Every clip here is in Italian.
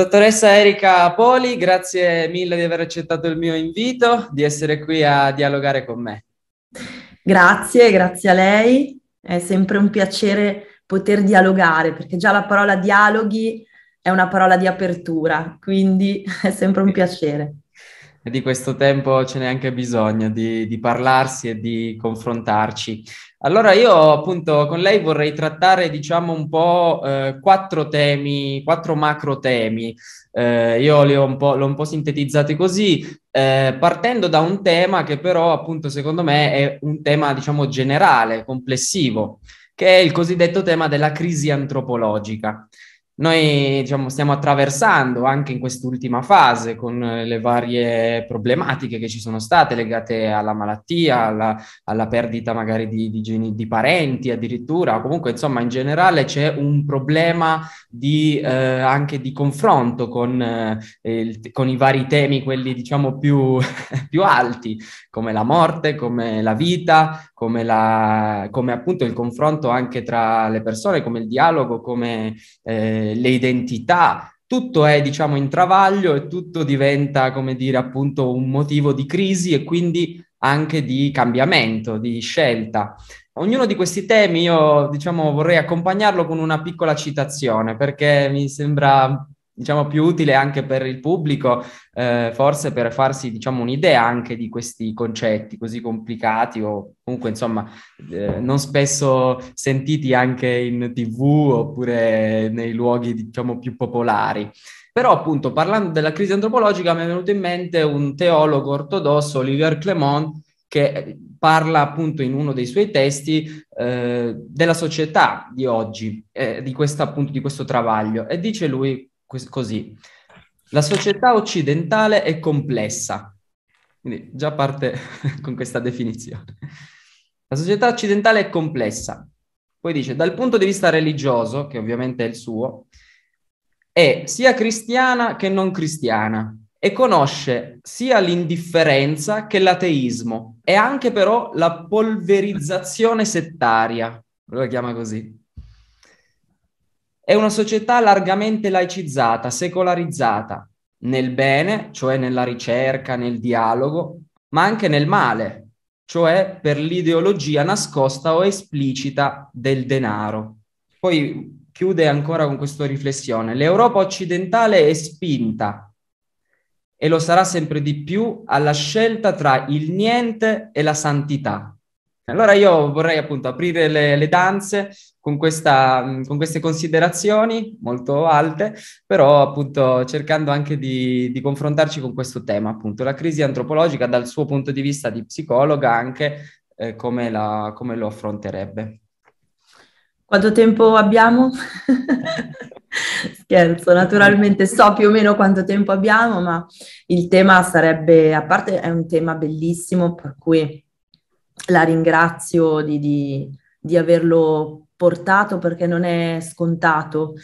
Dottoressa Erika Poli, grazie mille di aver accettato il mio invito, di essere qui a dialogare con me. Grazie, grazie a lei. È sempre un piacere poter dialogare, perché già la parola dialoghi è una parola di apertura, quindi è sempre un piacere. E di questo tempo ce n'è anche bisogno di, di parlarsi e di confrontarci. Allora io appunto con lei vorrei trattare diciamo un po' eh, quattro temi, quattro macro temi. Eh, io li ho un po', l'ho un po' sintetizzati così, eh, partendo da un tema che però appunto secondo me è un tema diciamo generale, complessivo, che è il cosiddetto tema della crisi antropologica noi diciamo, stiamo attraversando anche in quest'ultima fase con le varie problematiche che ci sono state legate alla malattia, alla, alla perdita magari di, di, di, parenti addirittura, comunque insomma in generale c'è un problema di, eh, anche di confronto con, eh, il, con, i vari temi, quelli diciamo più, più alti, come la morte, come la vita, come, la, come appunto il confronto anche tra le persone, come il dialogo, come eh, le identità. Tutto è, diciamo, in travaglio e tutto diventa, come dire, appunto un motivo di crisi e quindi anche di cambiamento, di scelta. Ognuno di questi temi io, diciamo, vorrei accompagnarlo con una piccola citazione perché mi sembra diciamo, più utile anche per il pubblico, eh, forse per farsi, diciamo, un'idea anche di questi concetti così complicati o comunque, insomma, eh, non spesso sentiti anche in tv oppure nei luoghi, diciamo, più popolari. Però, appunto, parlando della crisi antropologica, mi è venuto in mente un teologo ortodosso, Olivier Clement, che parla appunto in uno dei suoi testi eh, della società di oggi, eh, di, questa, appunto, di questo travaglio, e dice lui così. La società occidentale è complessa. Quindi già parte con questa definizione. La società occidentale è complessa. Poi dice, dal punto di vista religioso, che ovviamente è il suo, è sia cristiana che non cristiana e conosce sia l'indifferenza che l'ateismo e anche però la polverizzazione settaria, lo chiama così. È una società largamente laicizzata, secolarizzata, nel bene, cioè nella ricerca, nel dialogo, ma anche nel male, cioè per l'ideologia nascosta o esplicita del denaro. Poi chiude ancora con questa riflessione. L'Europa occidentale è spinta e lo sarà sempre di più alla scelta tra il niente e la santità. Allora io vorrei appunto aprire le, le danze con, questa, con, queste considerazioni molto alte, però appunto cercando anche di, di, confrontarci con questo tema, appunto la crisi antropologica dal suo punto di vista di psicologa anche eh, come, la, come lo affronterebbe. Quanto tempo abbiamo? Scherzo, naturalmente so più o meno quanto tempo abbiamo, ma il tema sarebbe, a parte è un tema bellissimo, per cui la ringrazio di, di, di averlo portato perché non è scontato.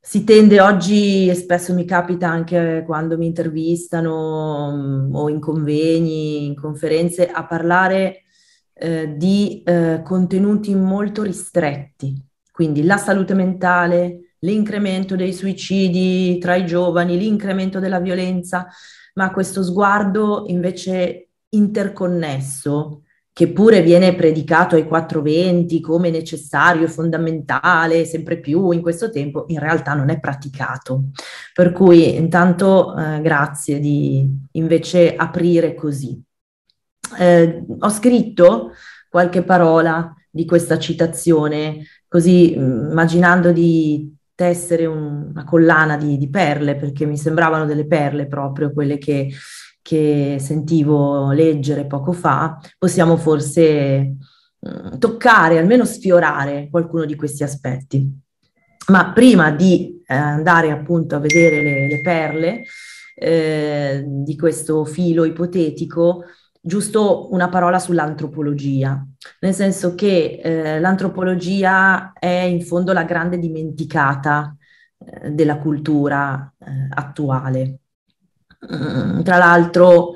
Si tende oggi, e spesso mi capita anche quando mi intervistano mm, o in convegni, in conferenze, a parlare eh, di eh, contenuti molto ristretti, quindi la salute mentale, l'incremento dei suicidi tra i giovani, l'incremento della violenza, ma questo sguardo invece interconnesso che pure viene predicato ai 420 come necessario, fondamentale, sempre più in questo tempo, in realtà non è praticato. Per cui intanto eh, grazie di invece aprire così. Eh, ho scritto qualche parola di questa citazione, così mm, immaginando di tessere un, una collana di, di perle, perché mi sembravano delle perle proprio quelle che che sentivo leggere poco fa, possiamo forse mm, toccare, almeno sfiorare qualcuno di questi aspetti. Ma prima di eh, andare appunto a vedere le, le perle eh, di questo filo ipotetico, giusto una parola sull'antropologia, nel senso che eh, l'antropologia è in fondo la grande dimenticata eh, della cultura eh, attuale. Tra l'altro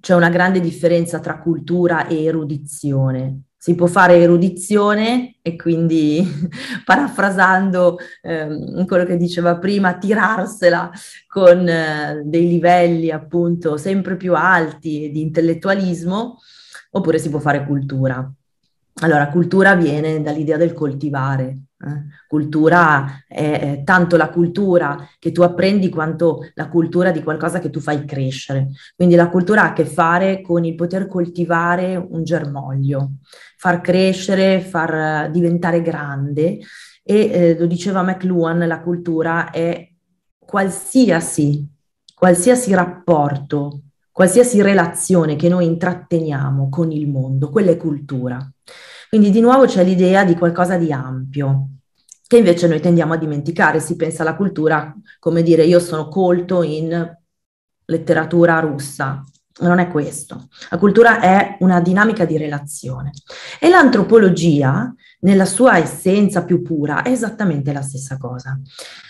c'è una grande differenza tra cultura e erudizione. Si può fare erudizione e quindi, parafrasando eh, quello che diceva prima, tirarsela con eh, dei livelli appunto sempre più alti di intellettualismo, oppure si può fare cultura. Allora, cultura viene dall'idea del coltivare? Cultura è, tanto la cultura che tu apprendi quanto la cultura di qualcosa che tu fai crescere. Quindi la cultura ha a che fare con il poter coltivare un germoglio, far crescere, far diventare grande e eh, lo diceva McLuhan, la cultura è qualsiasi, qualsiasi rapporto, qualsiasi relazione che noi intratteniamo con il mondo, quella è cultura. Quindi di nuovo c'è l'idea di qualcosa di ampio, che invece noi tendiamo a dimenticare. Si pensa alla cultura come dire io sono colto in letteratura russa. Non è questo. La cultura è una dinamica di relazione. E l'antropologia, nella sua essenza più pura, è esattamente la stessa cosa.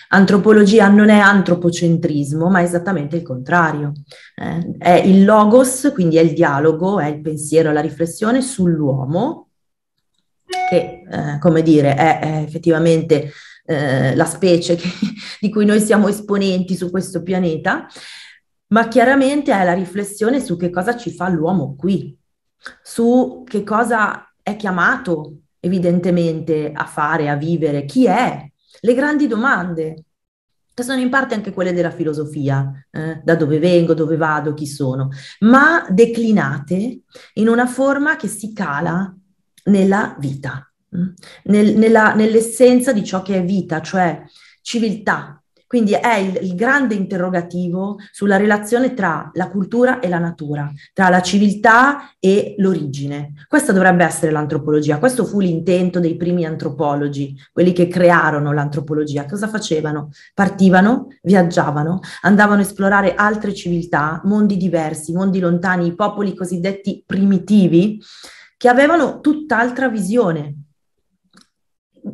Antropologia non è antropocentrismo, ma è esattamente il contrario. Eh, è il logos, quindi è il dialogo, è il pensiero, la riflessione sull'uomo che, eh, come dire, è, è effettivamente eh, la specie che, di cui noi siamo esponenti su questo pianeta, ma chiaramente è la riflessione su che cosa ci fa l'uomo qui, su che cosa è chiamato evidentemente a fare, a vivere, chi è, le grandi domande, che sono in parte anche quelle della filosofia, eh, da dove vengo, dove vado, chi sono, ma declinate in una forma che si cala nella vita, mm? nel, nella, nell'essenza di ciò che è vita, cioè civiltà. Quindi è il, il, grande interrogativo sulla relazione tra la cultura e la natura, tra la civiltà e l'origine. Questa dovrebbe essere l'antropologia, questo fu l'intento dei primi antropologi, quelli che crearono l'antropologia. Cosa facevano? Partivano, viaggiavano, andavano a esplorare altre civiltà, mondi diversi, mondi lontani, i popoli cosiddetti primitivi, che avevano tutt'altra visione,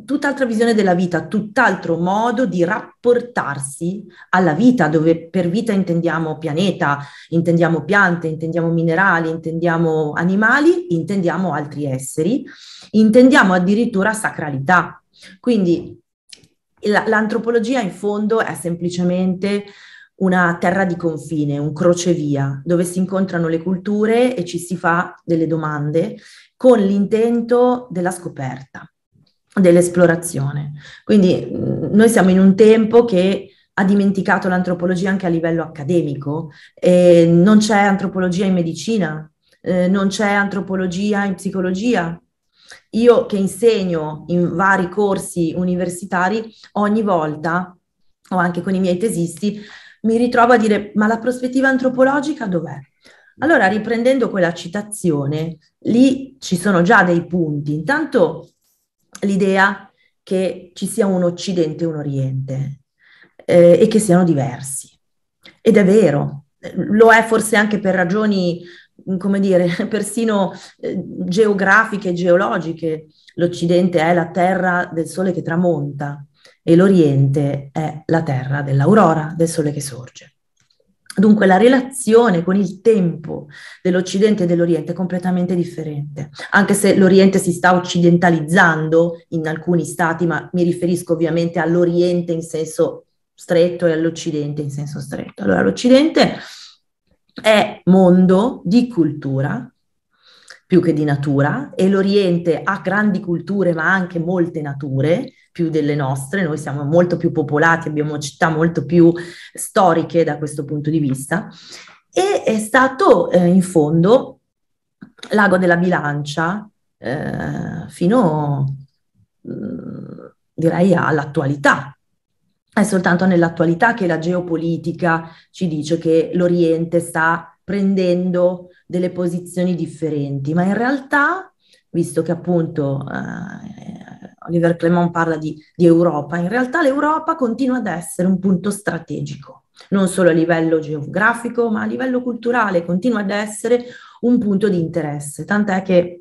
tutt'altra visione della vita, tutt'altro modo di rapportarsi alla vita, dove per vita intendiamo pianeta, intendiamo piante, intendiamo minerali, intendiamo animali, intendiamo altri esseri, intendiamo addirittura sacralità. Quindi l'antropologia in fondo è semplicemente una terra di confine, un crocevia, dove si incontrano le culture e ci si fa delle domande con l'intento della scoperta, dell'esplorazione. Quindi noi siamo in un tempo che ha dimenticato l'antropologia anche a livello accademico, e non c'è antropologia in medicina, eh, non c'è antropologia in psicologia. Io che insegno in vari corsi universitari, ogni volta, o anche con i miei tesisti, mi ritrovo a dire ma la prospettiva antropologica dov'è? Allora, riprendendo quella citazione, lì ci sono già dei punti. Intanto l'idea che ci sia un Occidente e un Oriente eh, e che siano diversi. Ed è vero, lo è forse anche per ragioni, come dire, persino eh, geografiche geologiche. L'Occidente è la terra del sole che tramonta e l'Oriente è la terra dell'aurora, del sole che sorge. Dunque la relazione con il tempo dell'Occidente e dell'Oriente è completamente differente, anche se l'Oriente si sta occidentalizzando in alcuni stati, ma mi riferisco ovviamente all'Oriente in senso stretto e all'Occidente in senso stretto. Allora l'Occidente è mondo di cultura più che di natura e l'Oriente ha grandi culture ma anche molte nature più delle nostre, noi siamo molto più popolati, abbiamo città molto più storiche da questo punto di vista e è stato eh, in fondo l'ago della bilancia eh, fino mm, direi all'attualità. È soltanto nell'attualità che la geopolitica ci dice che l'Oriente sta prendendo delle posizioni differenti, ma in realtà, visto che appunto eh, Oliver Clement parla di, di Europa, in realtà l'Europa continua ad essere un punto strategico, non solo a livello geografico, ma a livello culturale, continua ad essere un punto di interesse, tant'è che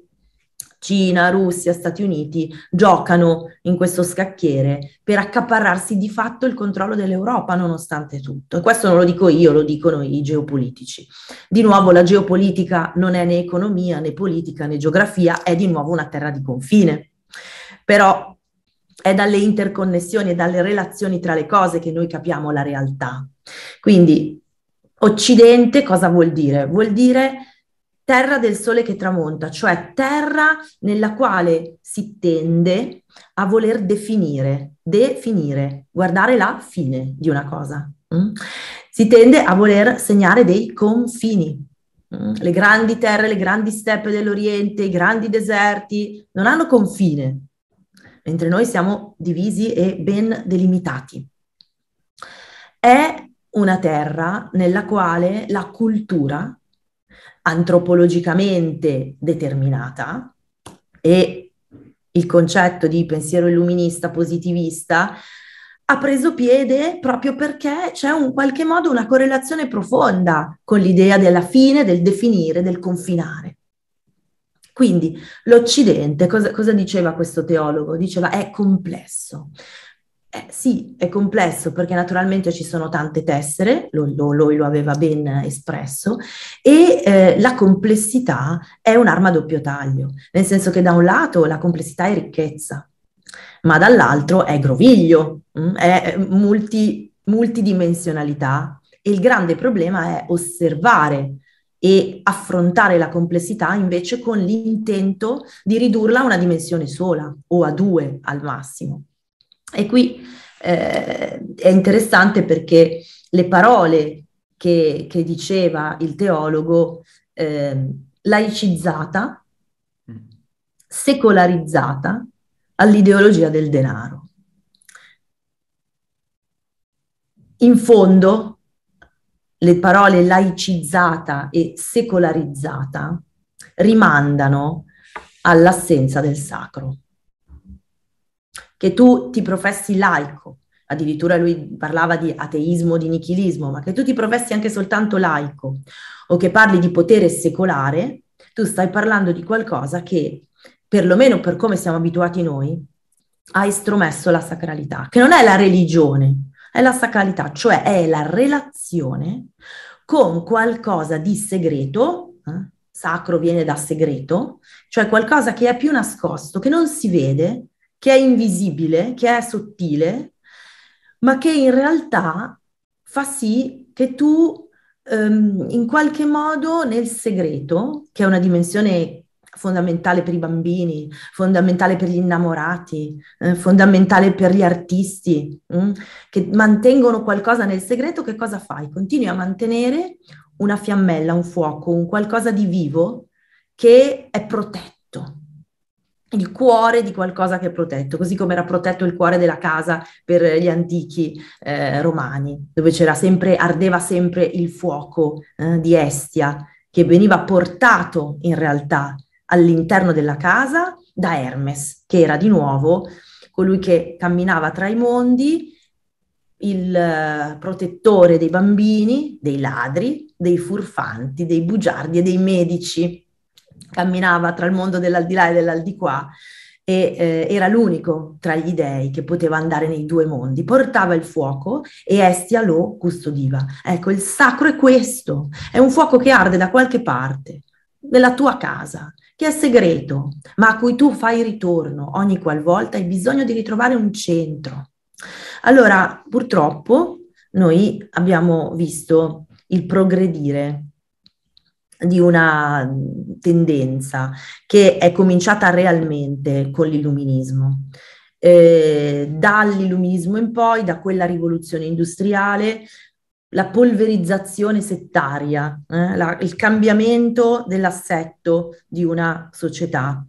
Cina, Russia, Stati Uniti giocano in questo scacchiere per accaparrarsi di fatto il controllo dell'Europa nonostante tutto. E questo non lo dico io, lo dicono i geopolitici. Di nuovo la geopolitica non è né economia né politica né geografia, è di nuovo una terra di confine. Però è dalle interconnessioni e dalle relazioni tra le cose che noi capiamo la realtà. Quindi Occidente cosa vuol dire? Vuol dire terra del sole che tramonta, cioè terra nella quale si tende a voler definire, definire, guardare la fine di una cosa. Mm? Si tende a voler segnare dei confini. Mm? Le grandi terre, le grandi steppe dell'Oriente, i grandi deserti non hanno confine, mentre noi siamo divisi e ben delimitati. È una terra nella quale la cultura antropologicamente determinata e il concetto di pensiero illuminista positivista ha preso piede proprio perché c'è in qualche modo una correlazione profonda con l'idea della fine, del definire, del confinare. Quindi l'Occidente, cosa, cosa diceva questo teologo? Diceva è complesso, eh, sì, è complesso perché naturalmente ci sono tante tessere, lui lo, lo, lo, aveva ben espresso, e eh, la complessità è un'arma a doppio taglio, nel senso che da un lato la complessità è ricchezza, ma dall'altro è groviglio, mh? Mm, è multi, multidimensionalità e il grande problema è osservare e affrontare la complessità invece con l'intento di ridurla a una dimensione sola o a due al massimo. E qui eh, è interessante perché le parole che, che diceva il teologo, eh, laicizzata, secolarizzata all'ideologia del denaro. In fondo, le parole laicizzata e secolarizzata rimandano all'assenza del sacro che tu ti professi laico, addirittura lui parlava di ateismo, di nichilismo, ma che tu ti professi anche soltanto laico o che parli di potere secolare, tu stai parlando di qualcosa che, perlomeno per come siamo abituati noi, ha estromesso la sacralità, che non è la religione, è la sacralità, cioè è la relazione con qualcosa di segreto, eh? sacro viene da segreto, cioè qualcosa che è più nascosto, che non si vede, che è invisibile, che è sottile, ma che in realtà fa sì che tu ehm, in qualche modo nel segreto, che è una dimensione fondamentale per i bambini, fondamentale per gli innamorati, eh, fondamentale per gli artisti, hm, che mantengono qualcosa nel segreto, che cosa fai? Continui a mantenere una fiammella, un fuoco, un qualcosa di vivo che è protetto il cuore di qualcosa che è protetto, così come era protetto il cuore della casa per gli antichi eh, romani, dove c'era sempre, ardeva sempre il fuoco eh, di Estia, che veniva portato in realtà all'interno della casa da Hermes, che era di nuovo colui che camminava tra i mondi, il uh, protettore dei bambini, dei ladri, dei furfanti, dei bugiardi e dei medici camminava tra il mondo dell'aldilà e dell'aldilà e eh, era l'unico tra gli dei che poteva andare nei due mondi, portava il fuoco e Estia lo custodiva. Ecco, il sacro è questo, è un fuoco che arde da qualche parte, nella tua casa, che è segreto, ma a cui tu fai ritorno ogni qualvolta hai bisogno di ritrovare un centro. Allora, purtroppo, noi abbiamo visto il progredire di una tendenza che è cominciata realmente con l'illuminismo. Eh, dall'illuminismo in poi, da quella rivoluzione industriale, la polverizzazione settaria, eh, la, il cambiamento dell'assetto di una società.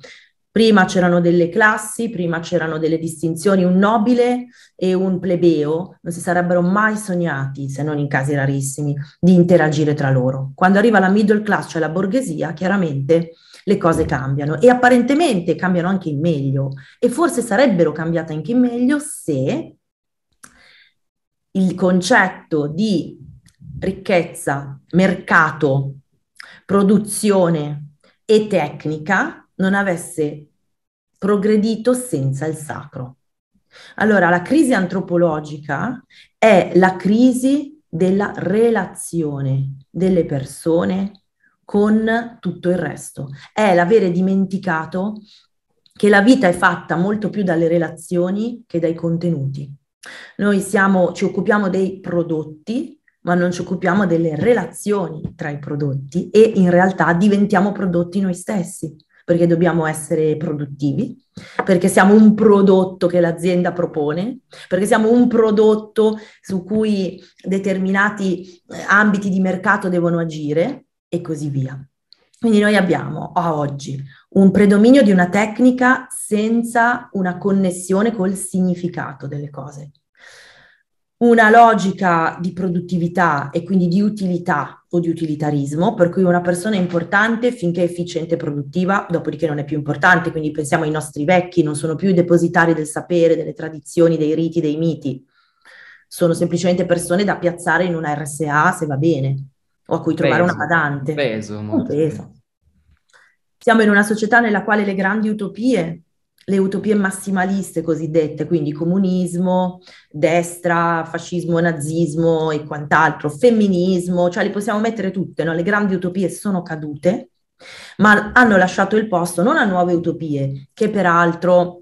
Prima c'erano delle classi, prima c'erano delle distinzioni, un nobile e un plebeo non si sarebbero mai sognati, se non in casi rarissimi, di interagire tra loro. Quando arriva la middle class, cioè la borghesia, chiaramente le cose cambiano e apparentemente cambiano anche in meglio e forse sarebbero cambiate anche in meglio se il concetto di ricchezza, mercato, produzione e tecnica non avesse progredito senza il sacro. Allora, la crisi antropologica è la crisi della relazione delle persone con tutto il resto. È l'avere dimenticato che la vita è fatta molto più dalle relazioni che dai contenuti. Noi siamo, ci occupiamo dei prodotti, ma non ci occupiamo delle relazioni tra i prodotti e in realtà diventiamo prodotti noi stessi, perché dobbiamo essere produttivi, perché siamo un prodotto che l'azienda propone, perché siamo un prodotto su cui determinati eh, ambiti di mercato devono agire e così via. Quindi noi abbiamo a oggi un predominio di una tecnica senza una connessione col significato delle cose una logica di produttività e quindi di utilità o di utilitarismo, per cui una persona è importante finché è efficiente e produttiva, dopodiché non è più importante, quindi pensiamo ai nostri vecchi, non sono più i depositari del sapere, delle tradizioni, dei riti, dei miti, sono semplicemente persone da piazzare in una RSA se va bene, o a cui trovare peso, una badante. Peso, un peso. Siamo in una società nella quale le grandi utopie le utopie massimaliste cosiddette, quindi comunismo, destra, fascismo, nazismo e quant'altro, femminismo, cioè le possiamo mettere tutte, no? le grandi utopie sono cadute, ma hanno lasciato il posto non a nuove utopie, che peraltro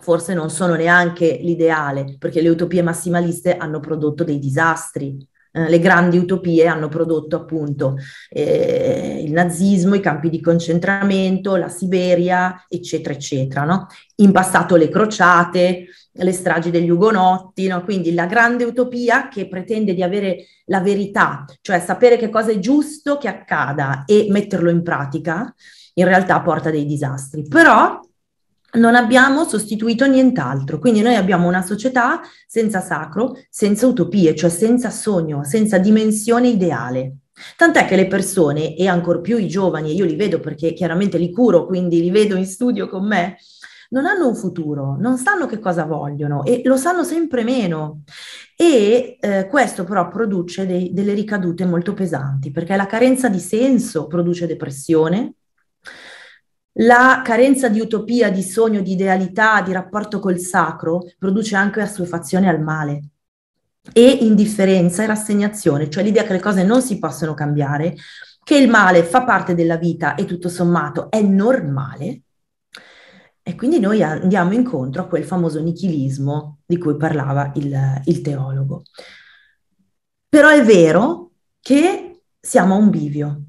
forse non sono neanche l'ideale, perché le utopie massimaliste hanno prodotto dei disastri, eh, le grandi utopie hanno prodotto appunto eh, il nazismo, i campi di concentramento, la Siberia, eccetera, eccetera. No? In passato le crociate, le stragi degli ugonotti, no? quindi la grande utopia che pretende di avere la verità, cioè sapere che cosa è giusto che accada e metterlo in pratica, in realtà porta dei disastri. Però non abbiamo sostituito nient'altro. Quindi noi abbiamo una società senza sacro, senza utopie, cioè senza sogno, senza dimensione ideale. Tant'è che le persone, e ancor più i giovani, e io li vedo perché chiaramente li curo, quindi li vedo in studio con me, non hanno un futuro, non sanno che cosa vogliono e lo sanno sempre meno. E eh, questo però produce dei, delle ricadute molto pesanti, perché la carenza di senso produce depressione, la carenza di utopia, di sogno, di idealità, di rapporto col sacro produce anche assuefazione al male e indifferenza e rassegnazione, cioè l'idea che le cose non si possono cambiare, che il male fa parte della vita e tutto sommato è normale. E quindi noi andiamo incontro a quel famoso nichilismo di cui parlava il, il teologo. Però è vero che siamo a un bivio,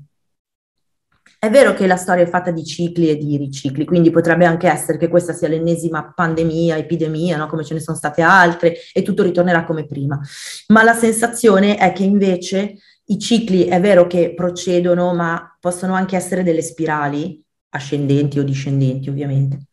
è vero che la storia è fatta di cicli e di ricicli, quindi potrebbe anche essere che questa sia l'ennesima pandemia, epidemia, no? come ce ne sono state altre, e tutto ritornerà come prima. Ma la sensazione è che invece i cicli è vero che procedono, ma possono anche essere delle spirali, ascendenti o discendenti ovviamente.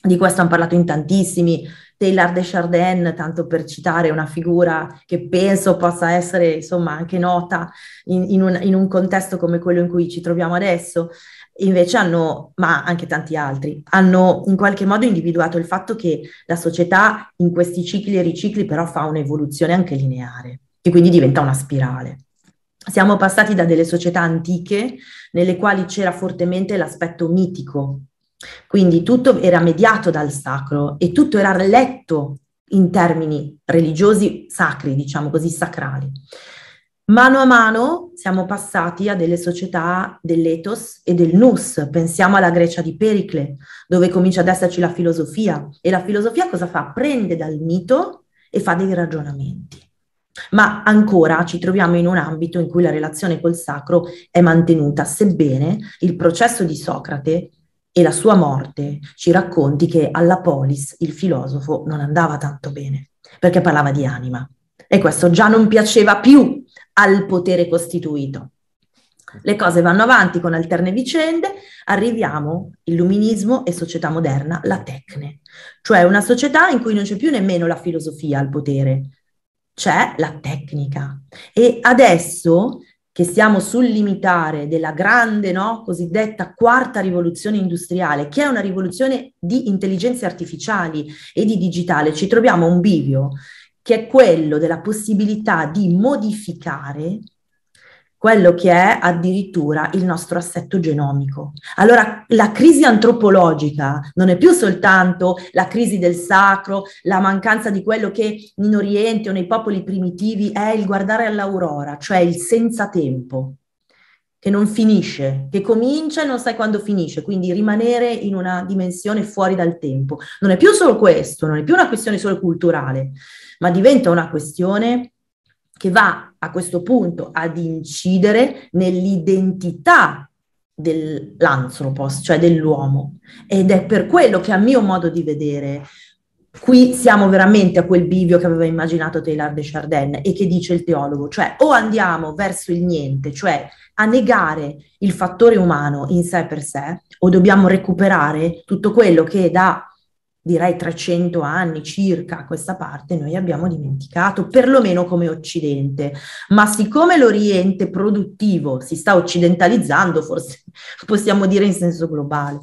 Di questo hanno parlato in tantissimi, Taylor Chardin, tanto per citare una figura che penso possa essere insomma anche nota in, in, un, in un contesto come quello in cui ci troviamo adesso, invece hanno, ma anche tanti altri, hanno in qualche modo individuato il fatto che la società in questi cicli e ricicli però fa un'evoluzione anche lineare e quindi diventa una spirale. Siamo passati da delle società antiche nelle quali c'era fortemente l'aspetto mitico quindi tutto era mediato dal sacro e tutto era letto in termini religiosi sacri, diciamo così, sacrali. Mano a mano siamo passati a delle società dell'ethos e del nous. Pensiamo alla Grecia di Pericle, dove comincia ad esserci la filosofia. E la filosofia cosa fa? Prende dal mito e fa dei ragionamenti. Ma ancora ci troviamo in un ambito in cui la relazione col sacro è mantenuta, sebbene il processo di Socrate e la sua morte ci racconti che alla polis il filosofo non andava tanto bene, perché parlava di anima. E questo già non piaceva più al potere costituito. Le cose vanno avanti con alterne vicende, arriviamo, illuminismo e società moderna, la tecne, cioè una società in cui non c'è più nemmeno la filosofia al potere, c'è la tecnica. E adesso che siamo sul limitare della grande, no, cosiddetta quarta rivoluzione industriale, che è una rivoluzione di intelligenze artificiali e di digitale, ci troviamo un bivio che è quello della possibilità di modificare quello che è addirittura il nostro assetto genomico. Allora la crisi antropologica non è più soltanto la crisi del sacro, la mancanza di quello che in Oriente o nei popoli primitivi è il guardare all'aurora, cioè il senza tempo, che non finisce, che comincia e non sai quando finisce, quindi rimanere in una dimensione fuori dal tempo. Non è più solo questo, non è più una questione solo culturale, ma diventa una questione che va a questo punto ad incidere nell'identità dell'anthropos, cioè dell'uomo. Ed è per quello che a mio modo di vedere qui siamo veramente a quel bivio che aveva immaginato Taylor de Chardin e che dice il teologo, cioè o andiamo verso il niente, cioè a negare il fattore umano in sé per sé, o dobbiamo recuperare tutto quello che da direi 300 anni circa a questa parte noi abbiamo dimenticato, perlomeno come Occidente. Ma siccome l'Oriente produttivo si sta occidentalizzando, forse possiamo dire in senso globale.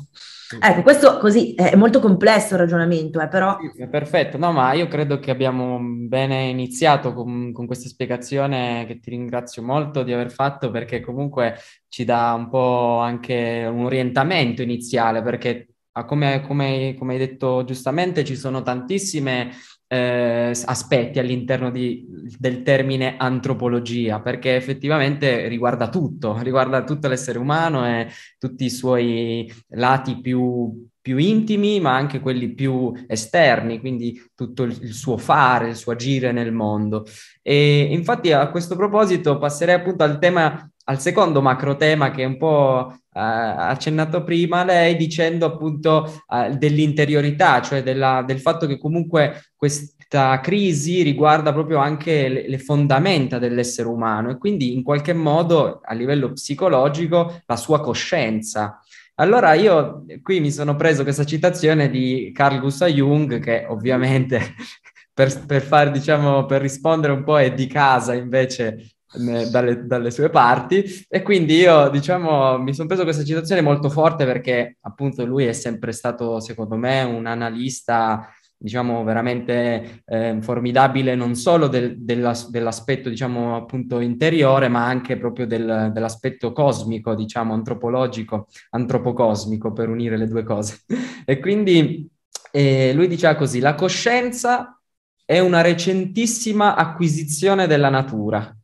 Ecco, questo così è molto complesso il ragionamento, eh, però... Perfetto, no, ma io credo che abbiamo bene iniziato con, con, questa spiegazione che ti ringrazio molto di aver fatto perché comunque ci dà un po' anche un orientamento iniziale, perché come, come, come, hai detto giustamente, ci sono tantissimi eh, aspetti all'interno di, del termine antropologia, perché effettivamente riguarda tutto, riguarda tutto l'essere umano e tutti i suoi lati più, più intimi, ma anche quelli più esterni, quindi tutto il, suo fare, il suo agire nel mondo. E infatti a questo proposito passerei appunto al tema al secondo macro tema che un po' accennato prima lei dicendo appunto eh, dell'interiorità, cioè della, del fatto che comunque questa crisi riguarda proprio anche le, le, fondamenta dell'essere umano e quindi in qualche modo a livello psicologico la sua coscienza. Allora io qui mi sono preso questa citazione di Carl Gustav Jung che ovviamente per, per far diciamo per rispondere un po' è di casa invece dalle, dalle, sue parti. E quindi io diciamo mi sono preso questa citazione molto forte perché appunto lui è sempre stato secondo me un analista diciamo veramente eh, formidabile non solo del, della, dell'aspetto diciamo appunto interiore ma anche proprio del, dell'aspetto cosmico diciamo antropologico antropocosmico per unire le due cose. E quindi eh, lui diceva così la coscienza è una recentissima acquisizione della natura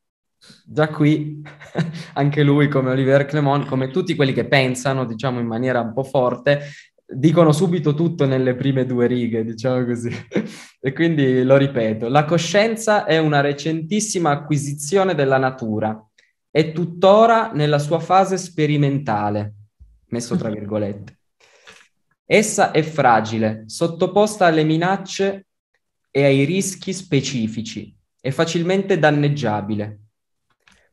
già qui anche lui come Olivier Clement, come tutti quelli che pensano, diciamo in maniera un po' forte, dicono subito tutto nelle prime due righe, diciamo così. e quindi lo ripeto, la coscienza è una recentissima acquisizione della natura, è tuttora nella sua fase sperimentale, messo tra virgolette. Essa è fragile, sottoposta alle minacce e ai rischi specifici, è facilmente danneggiabile.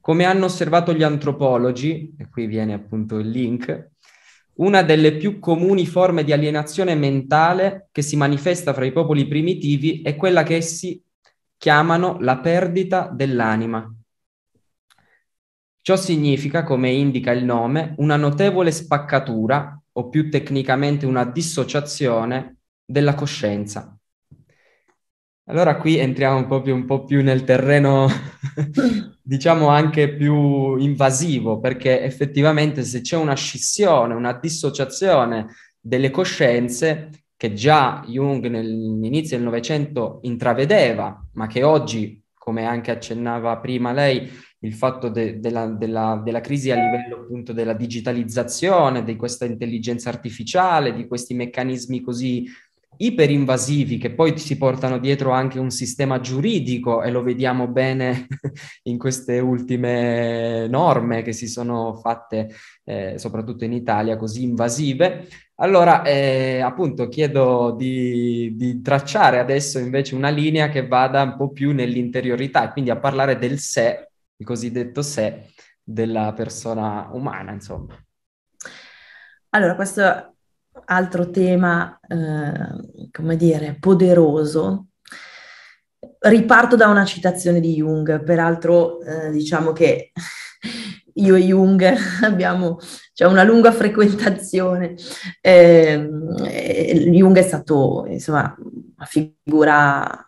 Come hanno osservato gli antropologi, e qui viene appunto il link, una delle più comuni forme di alienazione mentale che si manifesta fra i popoli primitivi è quella che essi chiamano la perdita dell'anima. Ciò significa, come indica il nome, una notevole spaccatura, o più tecnicamente una dissociazione, della coscienza. Allora qui entriamo un po' più, un po più nel terreno, diciamo anche più invasivo, perché effettivamente se c'è una scissione, una dissociazione delle coscienze, che già Jung nell'inizio del Novecento intravedeva, ma che oggi, come anche accennava prima lei, il fatto de- della, della, della, crisi a livello appunto della digitalizzazione, di questa intelligenza artificiale, di questi meccanismi così iperinvasivi che poi si portano dietro anche un sistema giuridico e lo vediamo bene in queste ultime norme che si sono fatte eh, soprattutto in Italia così invasive. Allora, eh, appunto, chiedo di, di, tracciare adesso invece una linea che vada un po' più nell'interiorità, quindi a parlare del sé, il cosiddetto sé della persona umana, insomma. Allora, questo altro tema, eh, come dire, poderoso. Riparto da una citazione di Jung, peraltro eh, diciamo che io e Jung abbiamo cioè, una lunga frequentazione. Eh, Jung è stato insomma una figura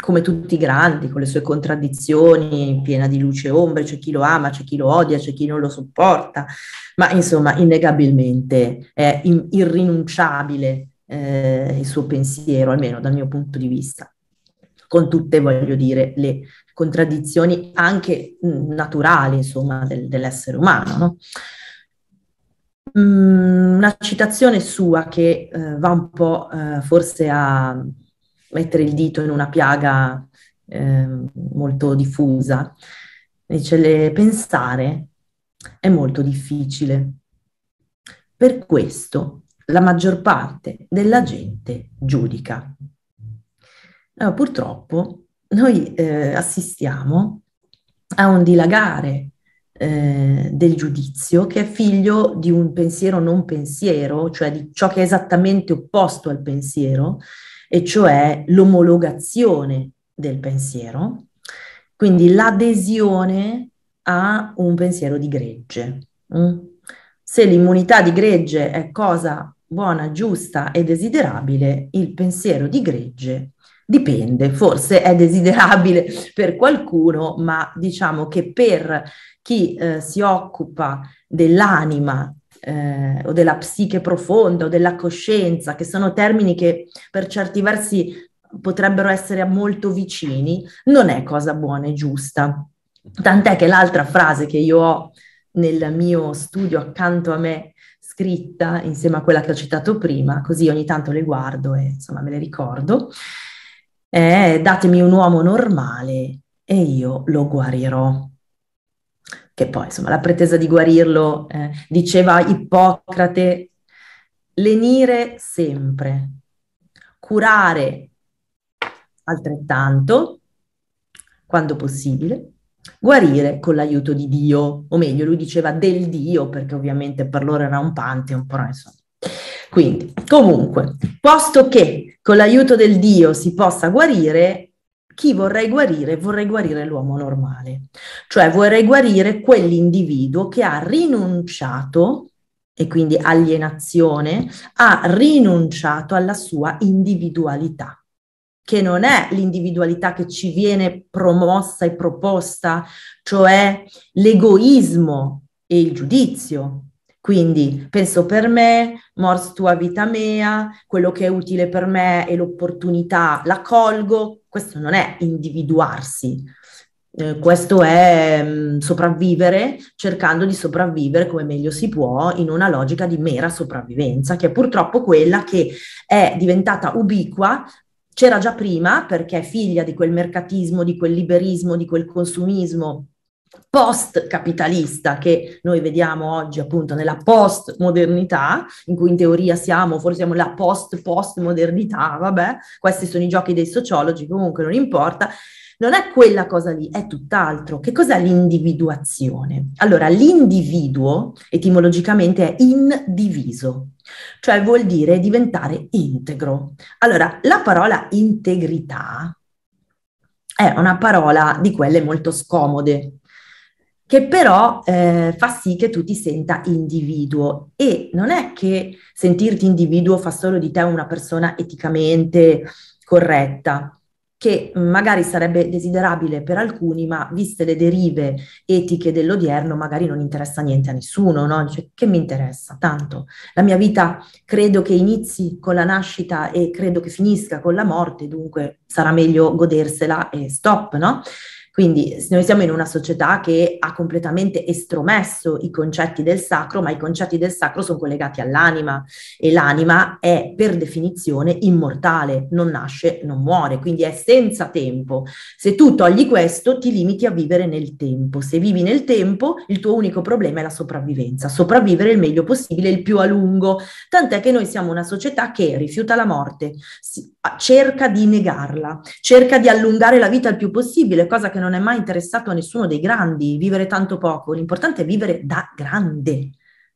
come tutti i grandi, con le sue contraddizioni, piena di luce e ombre, c'è chi lo ama, c'è chi lo odia, c'è chi non lo sopporta, ma insomma innegabilmente è in, irrinunciabile eh, il suo pensiero, almeno dal mio punto di vista, con tutte, voglio dire, le contraddizioni anche mh, naturali, insomma, del, dell'essere umano, no? Mm, una citazione sua che eh, va un po' eh, forse a mettere il dito in una piaga eh, molto diffusa. Dice, le, pensare è molto difficile. Per questo la maggior parte della gente giudica. Allora, purtroppo noi eh, assistiamo a un dilagare eh, del giudizio che è figlio di un pensiero non pensiero, cioè di ciò che è esattamente opposto al pensiero, e cioè l'omologazione del pensiero, quindi l'adesione a un pensiero di gregge. Mm? Se l'immunità di gregge è cosa buona, giusta e desiderabile, il pensiero di gregge dipende, forse è desiderabile per qualcuno, ma diciamo che per chi eh, si occupa dell'anima eh, o della psiche profonda o della coscienza, che sono termini che per certi versi potrebbero essere molto vicini, non è cosa buona e giusta. Tant'è che l'altra frase che io ho nel mio studio accanto a me scritta, insieme a quella che ho citato prima, così ogni tanto le guardo e insomma me le ricordo, è datemi un uomo normale e io lo guarirò che poi insomma la pretesa di guarirlo, eh, diceva Ippocrate, lenire sempre, curare altrettanto, quando possibile, guarire con l'aiuto di Dio, o meglio, lui diceva del Dio, perché ovviamente per loro era un pantheon, però insomma. Quindi, comunque, posto che con l'aiuto del Dio si possa guarire, chi vorrei guarire? Vorrei guarire l'uomo normale, cioè vorrei guarire quell'individuo che ha rinunciato, e quindi alienazione, ha rinunciato alla sua individualità, che non è l'individualità che ci viene promossa e proposta, cioè l'egoismo e il giudizio, quindi penso per me, mors tua vita mea, quello che è utile per me e l'opportunità la colgo, questo non è individuarsi, eh, questo è mh, mm, sopravvivere cercando di sopravvivere come meglio si può in una logica di mera sopravvivenza, che è purtroppo quella che è diventata ubiqua c'era già prima perché è figlia di quel mercatismo, di quel liberismo, di quel consumismo post-capitalista che noi vediamo oggi appunto nella post-modernità, in cui in teoria siamo, forse siamo la post-post-modernità, vabbè, questi sono i giochi dei sociologi, comunque non importa, non è quella cosa lì, è tutt'altro. Che cos'è l'individuazione? Allora, l'individuo etimologicamente è indiviso, cioè vuol dire diventare integro. Allora, la parola integrità è una parola di quelle molto scomode, che però eh, fa sì che tu ti senta individuo e non è che sentirti individuo fa solo di te una persona eticamente corretta, che magari sarebbe desiderabile per alcuni, ma viste le derive etiche dell'odierno, magari non interessa niente a nessuno, no? Dice, che mi interessa? Tanto. La mia vita credo che inizi con la nascita e credo che finisca con la morte, dunque sarà meglio godersela e stop, no? Quindi noi siamo in una società che ha completamente estromesso i concetti del sacro, ma i concetti del sacro sono collegati all'anima e l'anima è per definizione immortale, non nasce, non muore, quindi è senza tempo. Se tu togli questo, ti limiti a vivere nel tempo. Se vivi nel tempo, il tuo unico problema è la sopravvivenza, sopravvivere il meglio possibile, il più a lungo. Tant'è che noi siamo una società che rifiuta la morte, cerca di negarla, cerca di allungare la vita il più possibile, cosa che non è mai interessato a nessuno dei grandi, vivere tanto poco, l'importante è vivere da grande,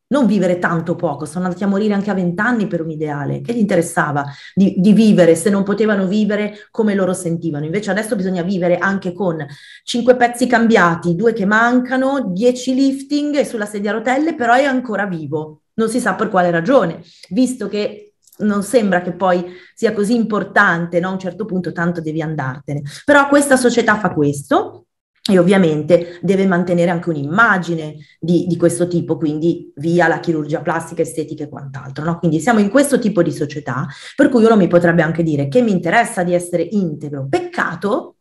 non vivere tanto poco, sono andati a morire anche a vent'anni per un ideale, che gli interessava di, di, vivere se non potevano vivere come loro sentivano, invece adesso bisogna vivere anche con cinque pezzi cambiati, due che mancano, dieci lifting sulla sedia a rotelle, però è ancora vivo, non si sa per quale ragione, visto che non sembra che poi sia così importante, no? a un certo punto tanto devi andartene. Però questa società fa questo e ovviamente deve mantenere anche un'immagine di, di, questo tipo, quindi via la chirurgia plastica, estetica e quant'altro. No? Quindi siamo in questo tipo di società, per cui uno mi potrebbe anche dire che mi interessa di essere integro. Peccato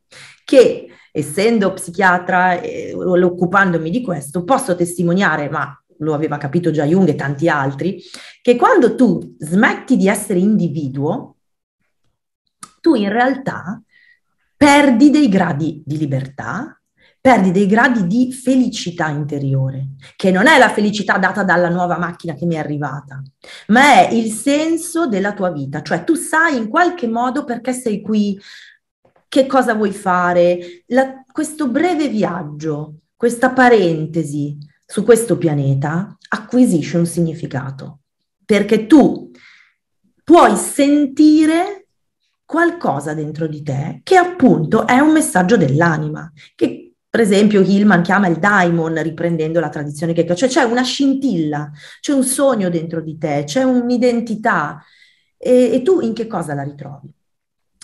che essendo psichiatra e occupandomi di questo, posso testimoniare, ma lo aveva capito già Jung e tanti altri, che quando tu smetti di essere individuo, tu in realtà perdi dei gradi di libertà, perdi dei gradi di felicità interiore, che non è la felicità data dalla nuova macchina che mi è arrivata, ma è il senso della tua vita, cioè tu sai in qualche modo perché sei qui, che cosa vuoi fare, la, questo breve viaggio, questa parentesi su questo pianeta acquisisce un significato, perché tu puoi sentire qualcosa dentro di te che appunto è un messaggio dell'anima, che per esempio Hillman chiama il daimon, riprendendo la tradizione che cioè c'è una scintilla, c'è un sogno dentro di te, c'è un'identità. E, e tu in che cosa la ritrovi?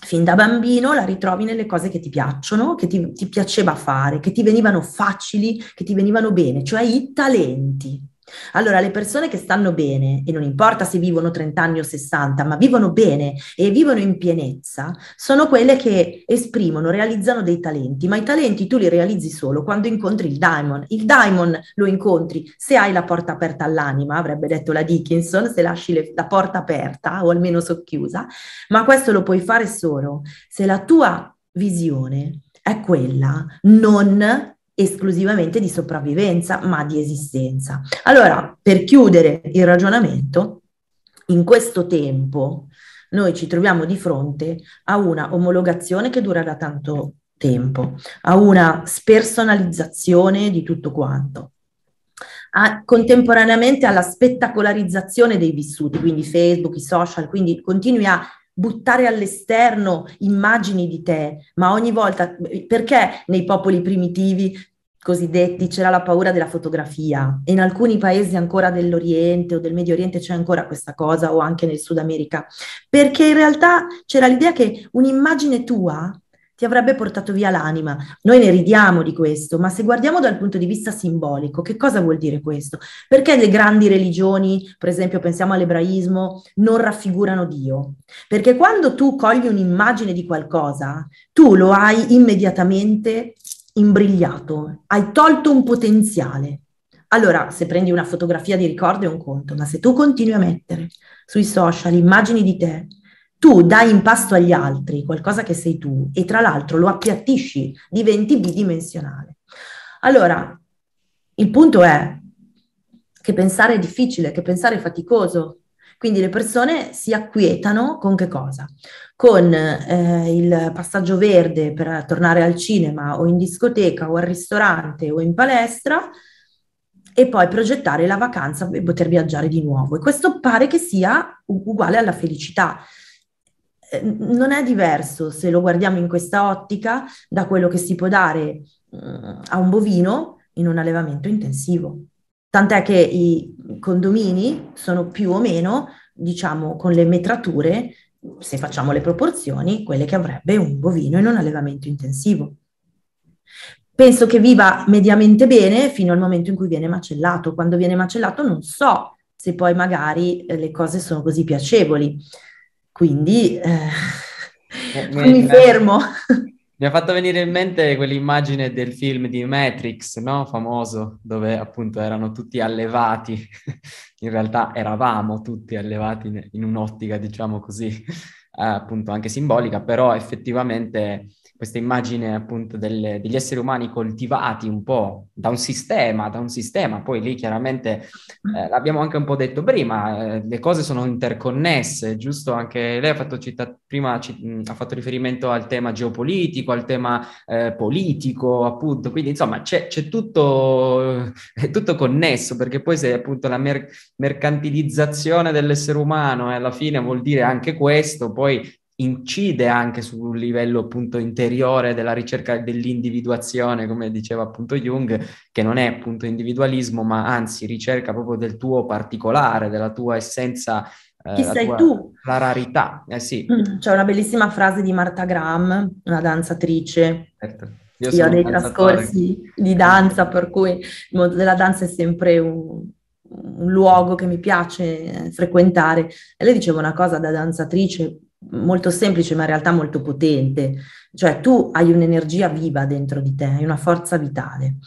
Fin da bambino la ritrovi nelle cose che ti piacciono, che ti, ti, piaceva fare, che ti venivano facili, che ti venivano bene, cioè i talenti. Allora, le persone che stanno bene, e non importa se vivono 30 anni o 60, ma vivono bene e vivono in pienezza, sono quelle che esprimono, realizzano dei talenti, ma i talenti tu li realizzi solo quando incontri il diamond. Il diamond lo incontri se hai la porta aperta all'anima, avrebbe detto la Dickinson, se lasci le, la porta aperta o almeno socchiusa, ma questo lo puoi fare solo se la tua visione è quella non esclusivamente di sopravvivenza, ma di esistenza. Allora, per chiudere il ragionamento, in questo tempo noi ci troviamo di fronte a una omologazione che dura da tanto tempo, a una spersonalizzazione di tutto quanto, a, contemporaneamente alla spettacolarizzazione dei vissuti, quindi Facebook, i social, quindi continui a buttare all'esterno immagini di te, ma ogni volta, perché nei popoli primitivi cosiddetti c'era la paura della fotografia e in alcuni paesi ancora dell'Oriente o del Medio Oriente c'è ancora questa cosa o anche nel Sud America, perché in realtà c'era l'idea che un'immagine tua ti avrebbe portato via l'anima. Noi ne ridiamo di questo, ma se guardiamo dal punto di vista simbolico, che cosa vuol dire questo? Perché le grandi religioni, per esempio pensiamo all'ebraismo, non raffigurano Dio? Perché quando tu cogli un'immagine di qualcosa, tu lo hai immediatamente imbrigliato, hai tolto un potenziale. Allora, se prendi una fotografia di ricordo è un conto, ma se tu continui a mettere sui social immagini di te, tu dai in pasto agli altri qualcosa che sei tu e tra l'altro lo appiattisci, diventi bidimensionale. Allora, il punto è che pensare è difficile, che pensare è faticoso, quindi le persone si acquietano con che cosa? Con eh, il passaggio verde per tornare al cinema o in discoteca o al ristorante o in palestra e poi progettare la vacanza e poter viaggiare di nuovo. E questo pare che sia uguale alla felicità. Eh, non è diverso se lo guardiamo in questa ottica da quello che si può dare uh, a un bovino in un allevamento intensivo. Tant'è che i condomini sono più o meno, diciamo, con le metrature, se facciamo le proporzioni, quelle che avrebbe un bovino in un allevamento intensivo. Penso che viva mediamente bene fino al momento in cui viene macellato. Quando viene macellato non so se poi magari eh, le cose sono così piacevoli. Quindi eh, mi, mi fermo. Mi ha fatto venire in mente quell'immagine del film di Matrix, no? Famoso, dove appunto erano tutti allevati. In realtà eravamo tutti allevati in un'ottica, diciamo così, eh, appunto anche simbolica, però effettivamente questa immagine appunto delle, degli esseri umani coltivati un po' da un sistema, da un sistema, poi lì chiaramente eh, l'abbiamo anche un po' detto prima, eh, le cose sono interconnesse, giusto? Anche lei ha fatto città, prima ci, mh, ha fatto riferimento al tema geopolitico, al tema eh, politico, appunto, quindi insomma c'è, c'è tutto, è tutto connesso, perché poi se appunto la mer- mercantilizzazione dell'essere umano e alla fine vuol dire anche questo, poi incide anche sul livello appunto interiore della ricerca dell'individuazione, come diceva appunto Jung, che non è appunto individualismo, ma anzi ricerca proprio del tuo particolare, della tua essenza eh, Chi sei tua, tu? La rarità, eh sì. Mm, c'è una bellissima frase di Marta Graham, una danzatrice. Certo. Io, Io ho dei trascorsi di danza, per cui il mondo della danza è sempre un, un luogo che mi piace frequentare. E lei diceva una cosa da danzatrice molto semplice, ma in realtà molto potente. Cioè tu hai un'energia viva dentro di te, hai una forza vitale.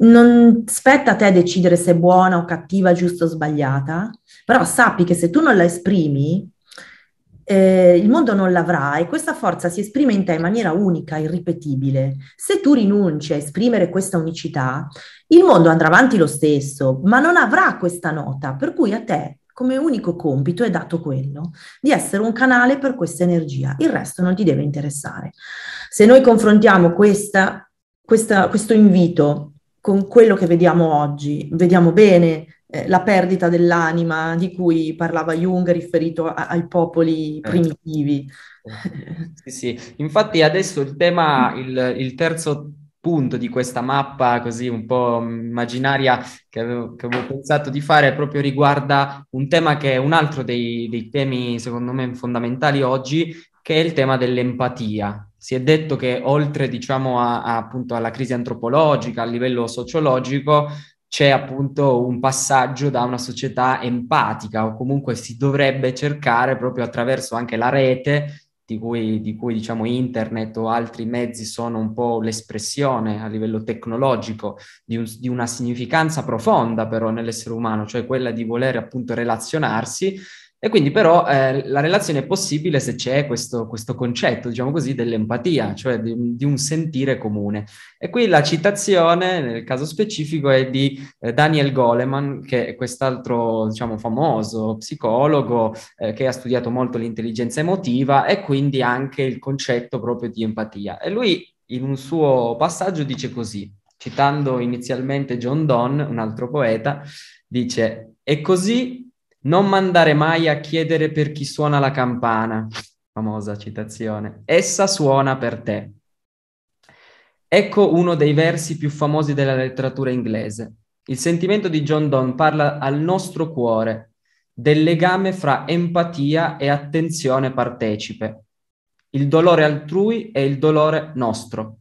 Non spetta a te decidere se è buona o cattiva, giusta o sbagliata, però sappi che se tu non la esprimi, eh, il mondo non l'avrà e questa forza si esprime in te in maniera unica, irripetibile. Se tu rinunci a esprimere questa unicità, il mondo andrà avanti lo stesso, ma non avrà questa nota, per cui a te come unico compito è dato quello di essere un canale per questa energia, il resto non ti deve interessare. Se noi confrontiamo questa, questa, questo invito con quello che vediamo oggi, vediamo bene eh, la perdita dell'anima di cui parlava Jung riferito a, ai popoli certo. primitivi. Sì, sì, infatti adesso il tema, il, il terzo punto di questa mappa così un po' immaginaria che avevo, che avevo, pensato di fare proprio riguarda un tema che è un altro dei, dei temi secondo me fondamentali oggi, che è il tema dell'empatia. Si è detto che oltre diciamo a, a, appunto alla crisi antropologica, a livello sociologico, c'è appunto un passaggio da una società empatica o comunque si dovrebbe cercare proprio attraverso anche la rete di cui, di cui diciamo internet o altri mezzi sono un po' l'espressione a livello tecnologico di, un, di una significanza profonda però nell'essere umano, cioè quella di voler appunto relazionarsi e quindi però eh, la relazione è possibile se c'è questo, questo concetto, diciamo così, dell'empatia, cioè di, di, un sentire comune. E qui la citazione, nel caso specifico, è di eh, Daniel Goleman, che è quest'altro, diciamo, famoso psicologo eh, che ha studiato molto l'intelligenza emotiva e quindi anche il concetto proprio di empatia. E lui in un suo passaggio dice così, citando inizialmente John Donne, un altro poeta, dice, e così non mandare mai a chiedere per chi suona la campana, famosa citazione, essa suona per te. Ecco uno dei versi più famosi della letteratura inglese. Il sentimento di John Donne parla al nostro cuore del legame fra empatia e attenzione partecipe. Il dolore altrui è il dolore nostro.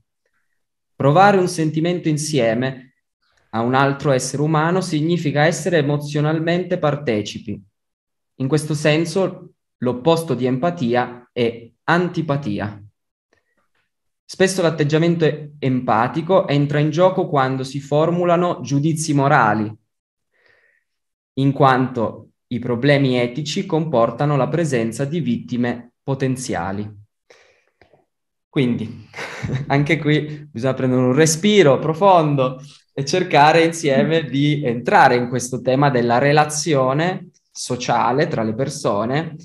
Provare un sentimento insieme a un altro essere umano significa essere emozionalmente partecipi. In questo senso, l'opposto di empatia è antipatia. Spesso l'atteggiamento empatico entra in gioco quando si formulano giudizi morali, in quanto i problemi etici comportano la presenza di vittime potenziali. Quindi, anche qui bisogna prendere un respiro profondo e cercare insieme di entrare in questo tema della relazione sociale tra le persone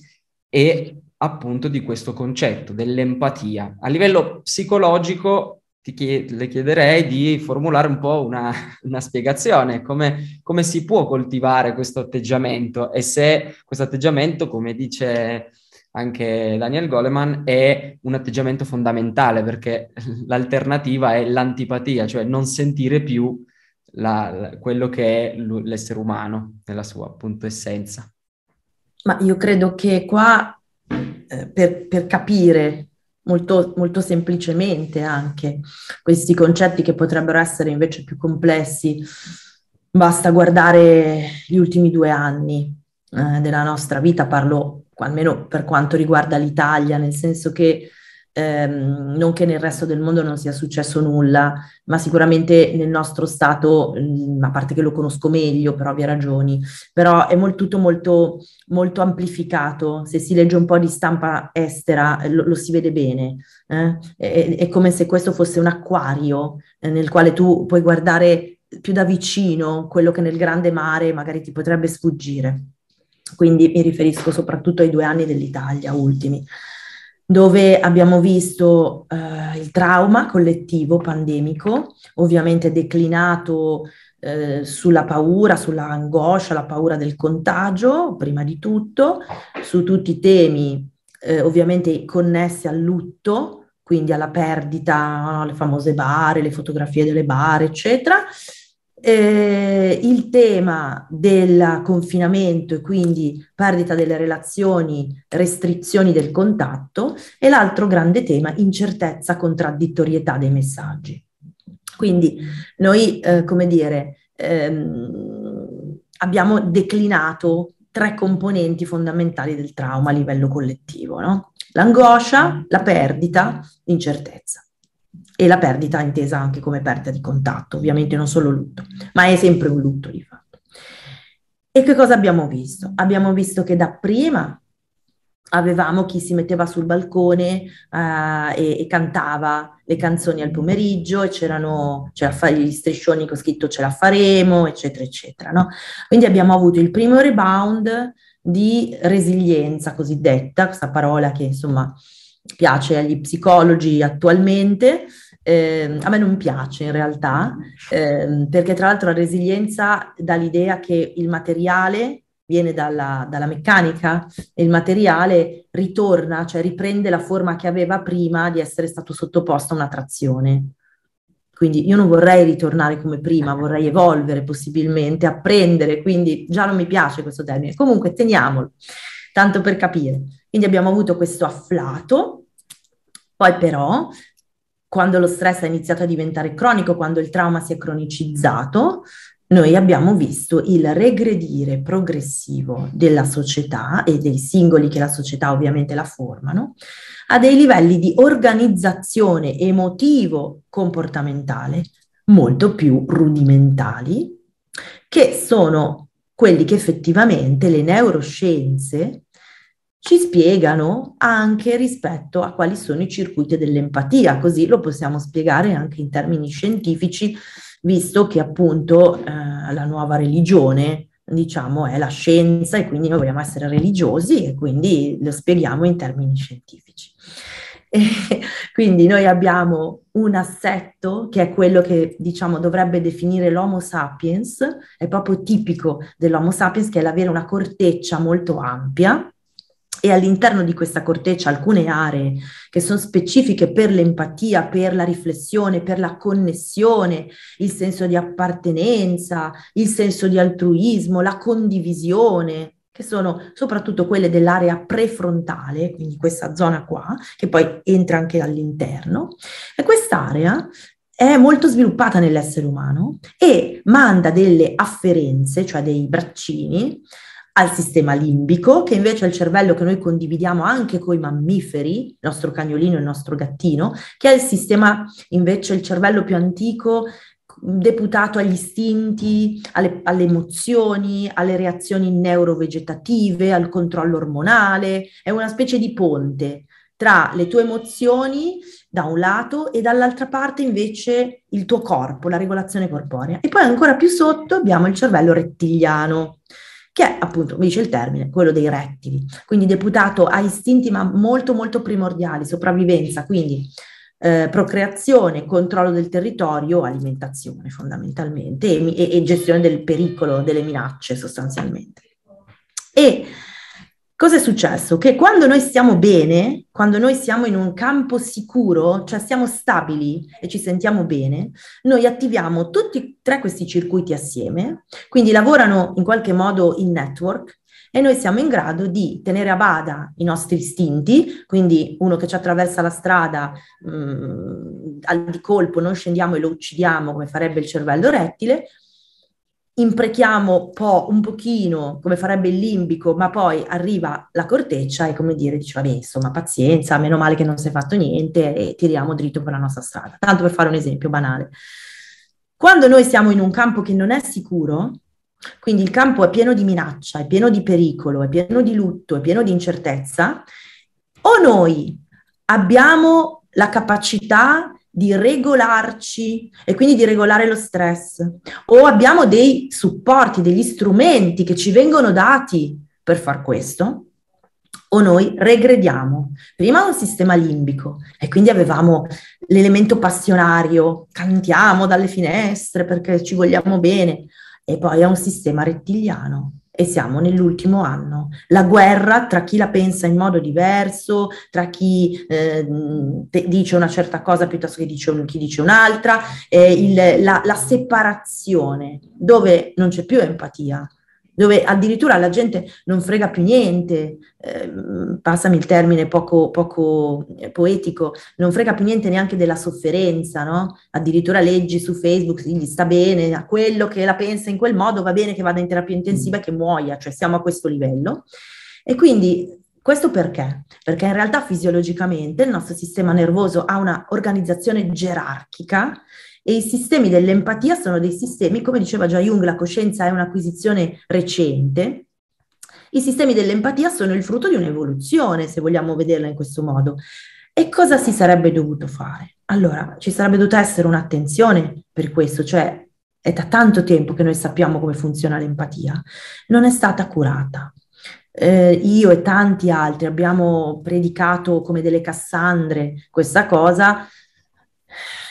e appunto di questo concetto dell'empatia. A livello psicologico chied- le chiederei di formulare un po' una, una spiegazione, come, come si può coltivare questo atteggiamento e se questo atteggiamento, come dice anche Daniel Goleman, è un atteggiamento fondamentale perché l'alternativa è l'antipatia, cioè non sentire più la, quello che è l'essere umano nella sua appunto essenza. Ma io credo che qua eh, per, per, capire molto, molto semplicemente anche questi concetti che potrebbero essere invece più complessi, basta guardare gli ultimi due anni eh, della nostra vita, parlo almeno per quanto riguarda l'Italia, nel senso che ehm, non che nel resto del mondo non sia successo nulla, ma sicuramente nel nostro stato, mh, mm, a parte che lo conosco meglio per ovvie ragioni, però è molto, tutto molto, molto amplificato. Se si legge un po' di stampa estera lo, lo si vede bene. Eh? È, è, come se questo fosse un acquario eh, nel quale tu puoi guardare più da vicino quello che nel grande mare magari ti potrebbe sfuggire quindi mi riferisco soprattutto ai due anni dell'Italia ultimi, dove abbiamo visto eh, il trauma collettivo pandemico, ovviamente declinato eh, sulla paura, sulla angoscia, la paura del contagio, prima di tutto, su tutti i temi eh, ovviamente connessi al lutto, quindi alla perdita, no, le famose bare, le fotografie delle bare, eccetera, eh, il tema del confinamento e quindi perdita delle relazioni, restrizioni del contatto e l'altro grande tema incertezza, contraddittorietà dei messaggi. Quindi noi, eh, come dire, ehm, abbiamo declinato tre componenti fondamentali del trauma a livello collettivo, no? L'angoscia, la perdita, l'incertezza e la perdita intesa anche come perdita di contatto, ovviamente non solo lutto, ma è sempre un lutto di fatto. E che cosa abbiamo visto? Abbiamo visto che dapprima avevamo chi si metteva sul balcone uh, e, e, cantava le canzoni al pomeriggio e c'erano c'era gli striscioni con scritto ce la faremo, eccetera, eccetera. No? Quindi abbiamo avuto il primo rebound di resilienza cosiddetta, questa parola che insomma piace agli psicologi attualmente, eh, a me non piace in realtà, eh, perché tra l'altro la resilienza dà l'idea che il materiale viene dalla, dalla, meccanica e il materiale ritorna, cioè riprende la forma che aveva prima di essere stato sottoposto a una trazione. Quindi io non vorrei ritornare come prima, vorrei evolvere possibilmente, apprendere, quindi già non mi piace questo termine. Comunque teniamolo, tanto per capire. Quindi abbiamo avuto questo afflato, poi però quando lo stress ha iniziato a diventare cronico, quando il trauma si è cronicizzato, noi abbiamo visto il regredire progressivo della società e dei singoli che la società ovviamente la formano a dei livelli di organizzazione emotivo-comportamentale molto più rudimentali, che sono quelli che effettivamente le neuroscienze ci spiegano anche rispetto a quali sono i circuiti dell'empatia, così lo possiamo spiegare anche in termini scientifici, visto che appunto eh, la nuova religione, diciamo, è la scienza e quindi noi vogliamo essere religiosi e quindi lo spieghiamo in termini scientifici. E quindi noi abbiamo un assetto che è quello che diciamo dovrebbe definire l'Homo sapiens, è proprio tipico dell'Homo sapiens che è l'avere una corteccia molto ampia, e all'interno di questa corteccia alcune aree che sono specifiche per l'empatia, per la riflessione, per la connessione, il senso di appartenenza, il senso di altruismo, la condivisione, che sono soprattutto quelle dell'area prefrontale, quindi questa zona qua, che poi entra anche all'interno. E quest'area è molto sviluppata nell'essere umano e manda delle afferenze, cioè dei braccini, al sistema limbico, che invece è il cervello che noi condividiamo anche con i mammiferi, il nostro cagnolino e il nostro gattino, che è il sistema invece il cervello più antico deputato agli istinti, alle, alle, emozioni, alle reazioni neurovegetative, al controllo ormonale, è una specie di ponte tra le tue emozioni da un lato e dall'altra parte invece il tuo corpo, la regolazione corporea. E poi ancora più sotto abbiamo il cervello rettiliano, che è appunto, mi dice il termine, quello dei rettili, quindi deputato a istinti ma molto molto primordiali, sopravvivenza, quindi eh, procreazione, controllo del territorio, alimentazione fondamentalmente e, e, e gestione del pericolo, delle minacce sostanzialmente. E Cosa è successo? Che quando noi stiamo bene, quando noi siamo in un campo sicuro, cioè siamo stabili e ci sentiamo bene, noi attiviamo tutti e tre questi circuiti assieme, quindi lavorano in qualche modo in network e noi siamo in grado di tenere a bada i nostri istinti, quindi uno che ci attraversa la strada mh, mm, di colpo noi scendiamo e lo uccidiamo come farebbe il cervello rettile, imprechiamo po', un pochino, come farebbe il limbico, ma poi arriva la corteccia e come dire, dice, vabbè, insomma, pazienza, meno male che non si è fatto niente e tiriamo dritto per la nostra strada. Tanto per fare un esempio banale. Quando noi siamo in un campo che non è sicuro, quindi il campo è pieno di minaccia, è pieno di pericolo, è pieno di lutto, è pieno di incertezza, o noi abbiamo la capacità di regolarci e quindi di regolare lo stress o abbiamo dei supporti, degli strumenti che ci vengono dati per far questo o noi regrediamo. Prima un sistema limbico e quindi avevamo l'elemento passionario, cantiamo dalle finestre perché ci vogliamo bene e poi è un sistema rettiliano e siamo nell'ultimo anno. La guerra tra chi la pensa in modo diverso, tra chi eh, dice una certa cosa piuttosto che dice, chi dice un'altra, eh, il, la, la separazione dove non c'è più empatia, dove addirittura la gente non frega più niente, eh, passami il termine poco, poco eh, poetico, non frega più niente neanche della sofferenza, no? Addirittura leggi su Facebook, gli sta bene, a quello che la pensa in quel modo va bene che vada in terapia intensiva e che muoia, cioè siamo a questo livello. E quindi questo perché? Perché in realtà fisiologicamente il nostro sistema nervoso ha una organizzazione gerarchica e i sistemi dell'empatia sono dei sistemi, come diceva già Jung, la coscienza è un'acquisizione recente. I sistemi dell'empatia sono il frutto di un'evoluzione, se vogliamo vederla in questo modo. E cosa si sarebbe dovuto fare? Allora, ci sarebbe dovuta essere un'attenzione per questo, cioè è da tanto tempo che noi sappiamo come funziona l'empatia, non è stata curata. Eh, io e tanti altri abbiamo predicato come delle Cassandre questa cosa,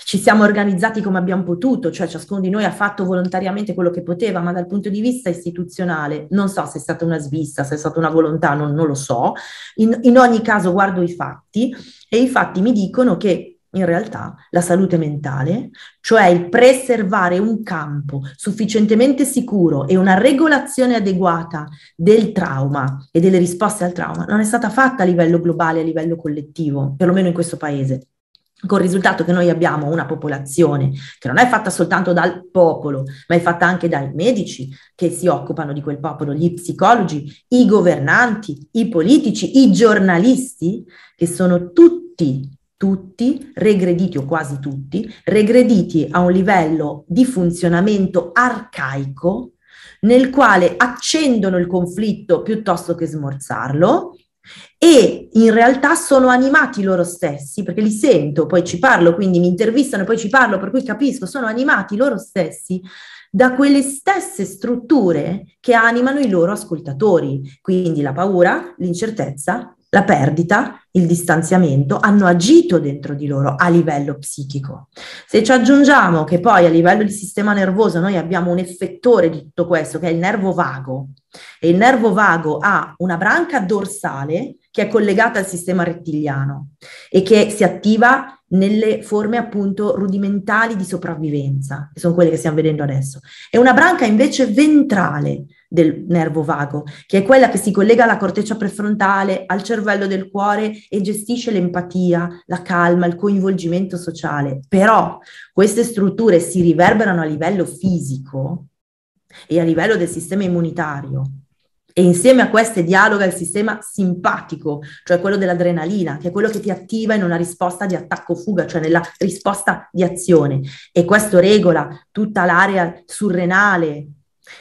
ci siamo organizzati come abbiamo potuto, cioè ciascuno di noi ha fatto volontariamente quello che poteva, ma dal punto di vista istituzionale non so se è stata una svista, se è stata una volontà, non, non lo so. In, in ogni caso guardo i fatti e i fatti mi dicono che in realtà la salute mentale, cioè il preservare un campo sufficientemente sicuro e una regolazione adeguata del trauma e delle risposte al trauma, non è stata fatta a livello globale, a livello collettivo, perlomeno in questo paese con il risultato che noi abbiamo una popolazione che non è fatta soltanto dal popolo, ma è fatta anche dai medici che si occupano di quel popolo, gli psicologi, i governanti, i politici, i giornalisti, che sono tutti, tutti regrediti o quasi tutti, regrediti a un livello di funzionamento arcaico nel quale accendono il conflitto piuttosto che smorzarlo e in realtà sono animati loro stessi, perché li sento, poi ci parlo, quindi mi intervistano e poi ci parlo, per cui capisco, sono animati loro stessi da quelle stesse strutture che animano i loro ascoltatori, quindi la paura, l'incertezza, la perdita, il distanziamento hanno agito dentro di loro a livello psichico. Se ci aggiungiamo che poi a livello di sistema nervoso noi abbiamo un effettore di tutto questo, che è il nervo vago, e il nervo vago ha una branca dorsale che è collegata al sistema rettiliano e che si attiva nelle forme appunto rudimentali di sopravvivenza, che sono quelle che stiamo vedendo adesso, e una branca invece ventrale del nervo vago, che è quella che si collega alla corteccia prefrontale, al cervello del cuore e gestisce l'empatia, la calma, il coinvolgimento sociale. Però queste strutture si riverberano a livello fisico e a livello del sistema immunitario e insieme a queste dialoga il sistema simpatico, cioè quello dell'adrenalina, che è quello che ti attiva in una risposta di attacco-fuga, cioè nella risposta di azione. E questo regola tutta l'area surrenale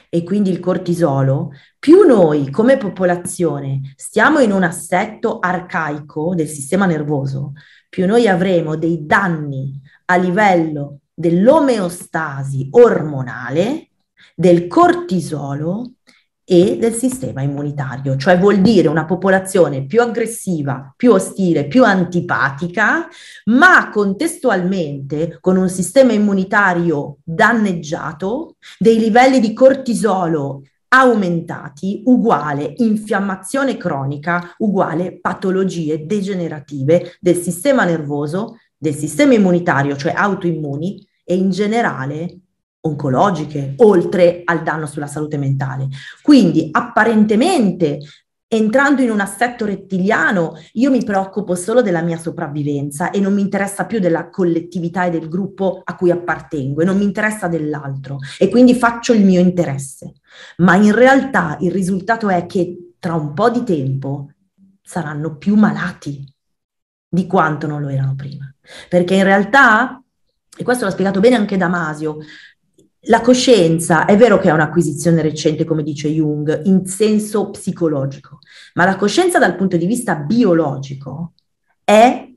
e quindi il cortisolo. Più noi come popolazione stiamo in un assetto arcaico del sistema nervoso, più noi avremo dei danni a livello dell'omeostasi ormonale, del cortisolo e del sistema immunitario, cioè vuol dire una popolazione più aggressiva, più ostile, più antipatica, ma contestualmente con un sistema immunitario danneggiato, dei livelli di cortisolo aumentati, uguale infiammazione cronica, uguale patologie degenerative del sistema nervoso, del sistema immunitario, cioè autoimmuni, e in generale oncologiche, oltre al danno sulla salute mentale. Quindi apparentemente entrando in un assetto rettiliano, io mi preoccupo solo della mia sopravvivenza e non mi interessa più della collettività e del gruppo a cui appartengo e non mi interessa dell'altro e quindi faccio il mio interesse. Ma in realtà il risultato è che tra un po' di tempo saranno più malati di quanto non lo erano prima. Perché in realtà, e questo l'ha spiegato bene anche Damasio, la coscienza è vero che è un'acquisizione recente, come dice Jung, in senso psicologico, ma la coscienza dal punto di vista biologico è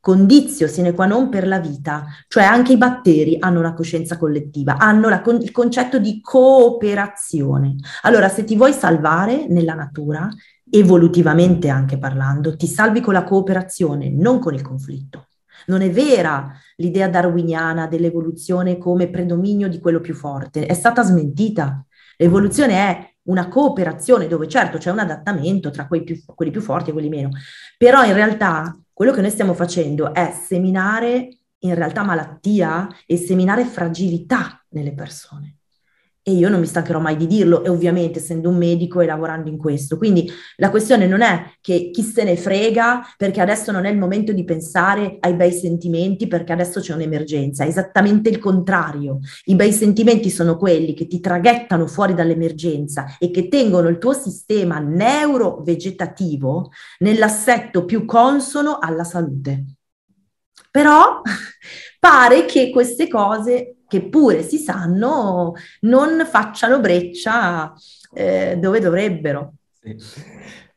condizio sine qua non per la vita, cioè anche i batteri hanno una coscienza collettiva, hanno la, il concetto di cooperazione. Allora, se ti vuoi salvare nella natura, evolutivamente anche parlando, ti salvi con la cooperazione, non con il conflitto. Non è vera l'idea darwiniana dell'evoluzione come predominio di quello più forte, è stata smentita. L'evoluzione è una cooperazione dove certo c'è un adattamento tra più, quelli più forti e quelli meno, però in realtà quello che noi stiamo facendo è seminare in realtà malattia e seminare fragilità nelle persone e io non mi stancherò mai di dirlo, e ovviamente essendo un medico e lavorando in questo. Quindi la questione non è che chi se ne frega perché adesso non è il momento di pensare ai bei sentimenti perché adesso c'è un'emergenza, è esattamente il contrario. I bei sentimenti sono quelli che ti traghettano fuori dall'emergenza e che tengono il tuo sistema neurovegetativo nell'assetto più consono alla salute. Però pare che queste cose che pure si sanno non facciano breccia eh, dove dovrebbero. Sì.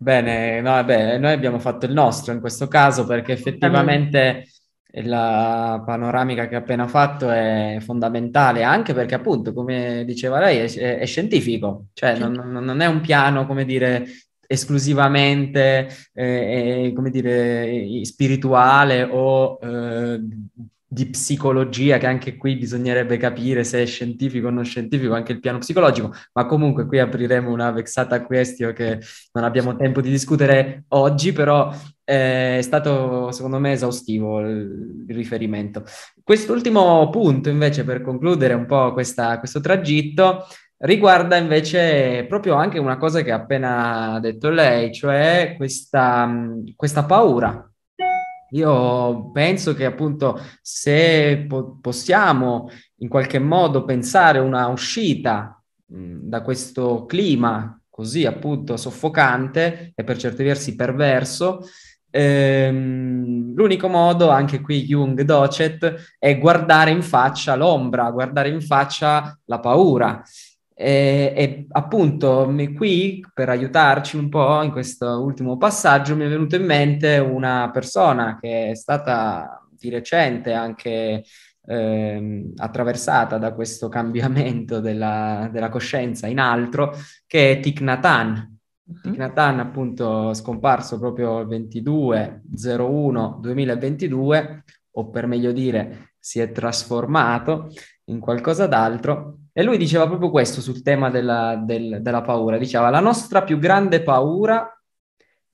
Bene, no, beh, noi abbiamo fatto il nostro in questo caso perché effettivamente la panoramica che ha appena fatto è fondamentale, anche perché appunto, come diceva lei, è, è scientifico, cioè non, non, è un piano, come dire, esclusivamente, eh, come dire, spirituale o eh, di psicologia, che anche qui bisognerebbe capire se è scientifico o non scientifico, anche il piano psicologico, ma comunque qui apriremo una vexata question che non abbiamo tempo di discutere oggi, però eh, è stato secondo me esaustivo il, il riferimento. Quest'ultimo punto invece per concludere un po' questa, questo tragitto riguarda invece proprio anche una cosa che ha appena detto lei, cioè questa, questa paura io penso che appunto se po- possiamo in qualche modo pensare una uscita mh, da questo clima così appunto soffocante e per certi versi perverso, ehm, l'unico modo, anche qui Jung docet, è guardare in faccia l'ombra, guardare in faccia la paura. E, e, appunto qui per aiutarci un po' in questo ultimo passaggio mi è venuto in mente una persona che è stata di recente anche eh, attraversata da questo cambiamento della, della, coscienza in altro, che è Thich Nhat. Uh-huh. Thich Nhat Hanh appunto scomparso proprio il 22-01-2022, o per meglio dire si è trasformato in qualcosa d'altro e lui diceva proprio questo sul tema della, del, della paura. Diceva, la nostra più grande paura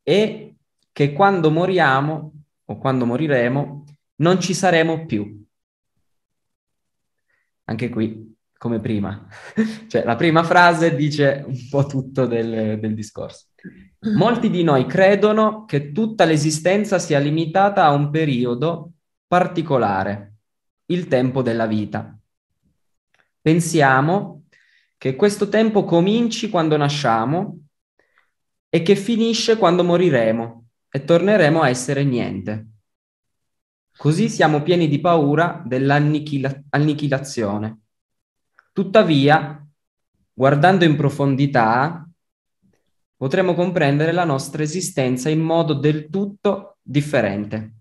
è che quando moriamo o quando moriremo non ci saremo più. Anche qui, come prima. cioè, la prima frase dice un po' tutto del, del discorso. Molti di noi credono che tutta l'esistenza sia limitata a un periodo particolare, il tempo della vita. Pensiamo che questo tempo cominci quando nasciamo e che finisce quando moriremo e torneremo a essere niente. Così siamo pieni di paura dell'annichilazione. Tuttavia, guardando in profondità, potremo comprendere la nostra esistenza in modo del tutto differente.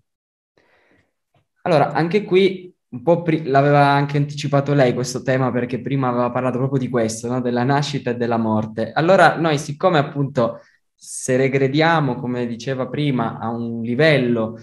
Allora, anche qui un po' pri- l'aveva anche anticipato lei questo tema perché prima aveva parlato proprio di questo, no? della nascita e della morte. Allora noi siccome appunto se regrediamo, come diceva prima, a un livello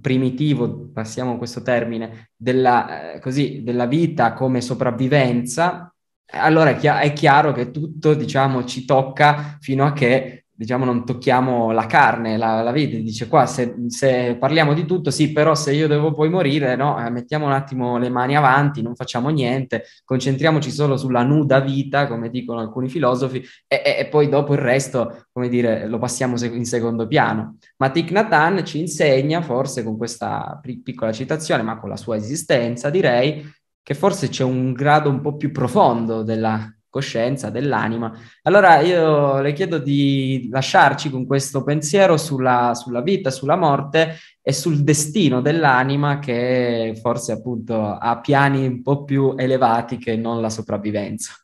primitivo, passiamo questo termine, della, eh, così, della vita come sopravvivenza, allora è, chi- è chiaro che tutto, diciamo, ci tocca fino a che diciamo, non tocchiamo la carne, la, la vita, dice qua, se, se, parliamo di tutto, sì, però se io devo poi morire, no, eh, mettiamo un attimo le mani avanti, non facciamo niente, concentriamoci solo sulla nuda vita, come dicono alcuni filosofi, e, e, e poi dopo il resto, come dire, lo passiamo in secondo piano. Ma Thich Nhat ci insegna, forse con questa piccola citazione, ma con la sua esistenza, direi, che forse c'è un grado un po' più profondo della coscienza, dell'anima. Allora io le chiedo di lasciarci con questo pensiero sulla, sulla vita, sulla morte e sul destino dell'anima che forse appunto ha piani un po' più elevati che non la sopravvivenza.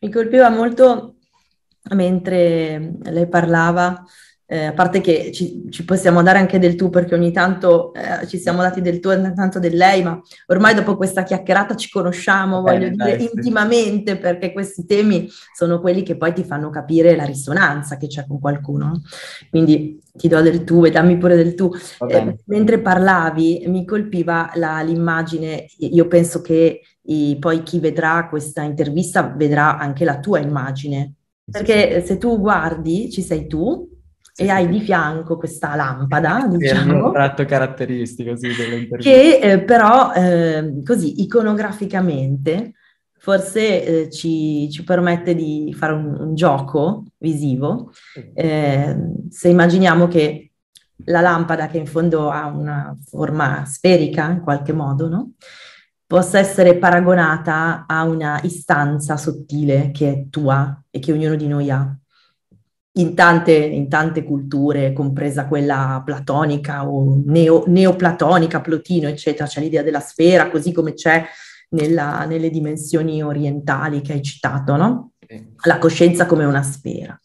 Mi colpiva molto mentre lei parlava eh, a parte che ci, ci, possiamo dare anche del tu perché ogni tanto eh, ci siamo dati del tu e ogni tanto del lei, ma ormai dopo questa chiacchierata ci conosciamo, voglio Bene, dire, dai, intimamente, sì. perché questi temi sono quelli che poi ti fanno capire la risonanza che c'è con qualcuno. Quindi ti do del tu e dammi pure del tu. Eh, mentre parlavi mi colpiva la, l'immagine, io penso che i, poi chi vedrà questa intervista vedrà anche la tua immagine. Perché se tu guardi, ci sei tu, e hai di fianco questa lampada, diciamo, è un tratto caratteristico sì, che eh, però eh, così iconograficamente forse eh, ci, ci, permette di fare un, un gioco visivo. Eh, se immaginiamo che la lampada che in fondo ha una forma sferica in qualche modo, no? possa essere paragonata a una istanza sottile che è tua e che ognuno di noi ha in tante, in tante culture, compresa quella platonica o neo, neoplatonica, Plotino, eccetera, c'è l'idea della sfera, così come c'è nella, nelle dimensioni orientali che hai citato, no? La coscienza come una sfera.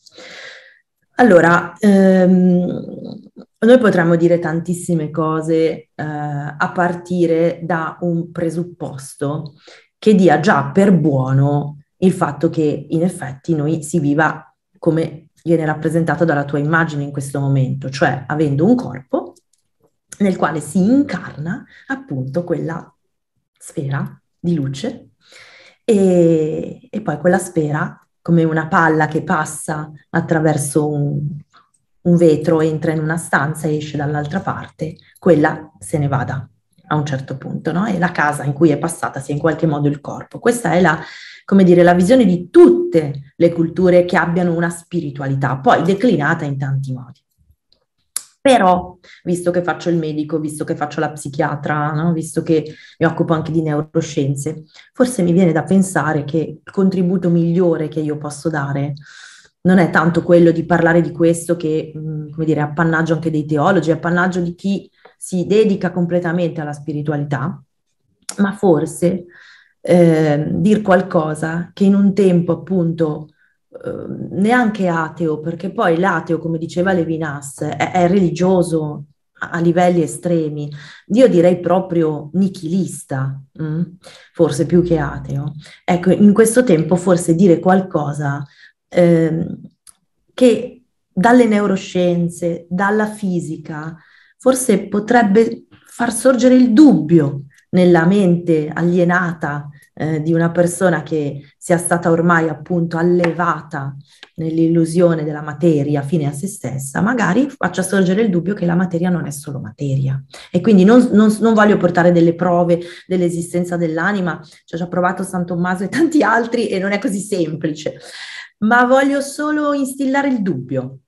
Allora, ehm, noi potremmo dire tantissime cose eh, a partire da un presupposto che dia già per buono il fatto che in effetti noi si viva come viene rappresentato dalla tua immagine in questo momento, cioè avendo un corpo nel quale si incarna appunto quella sfera di luce e, e poi quella sfera come una palla che passa attraverso un, un vetro, entra in una stanza e esce dall'altra parte, quella se ne vada a un certo punto, no? E la casa in cui è passata sia in qualche modo il corpo. Questa è la come dire, la visione di tutte le culture che abbiano una spiritualità, poi declinata in tanti modi. Però, visto che faccio il medico, visto che faccio la psichiatra, no? visto che mi occupo anche di neuroscienze, forse mi viene da pensare che il contributo migliore che io posso dare non è tanto quello di parlare di questo che, mm, come dire, appannaggio anche dei teologi, appannaggio di chi si dedica completamente alla spiritualità, ma forse eh, dir qualcosa che in un tempo appunto eh, neanche ateo, perché poi l'ateo, come diceva Levinas, è, è religioso a livelli estremi, io direi proprio nichilista, mh? Mm? forse più che ateo. Ecco, in questo tempo forse dire qualcosa eh, che dalle neuroscienze, dalla fisica, forse potrebbe far sorgere il dubbio nella mente alienata eh, di una persona che sia stata ormai appunto allevata nell'illusione della materia fine a se stessa, magari faccia sorgere il dubbio che la materia non è solo materia. E quindi non, non, non voglio portare delle prove dell'esistenza dell'anima, ci ha provato San Tommaso e tanti altri e non è così semplice, ma voglio solo instillare il dubbio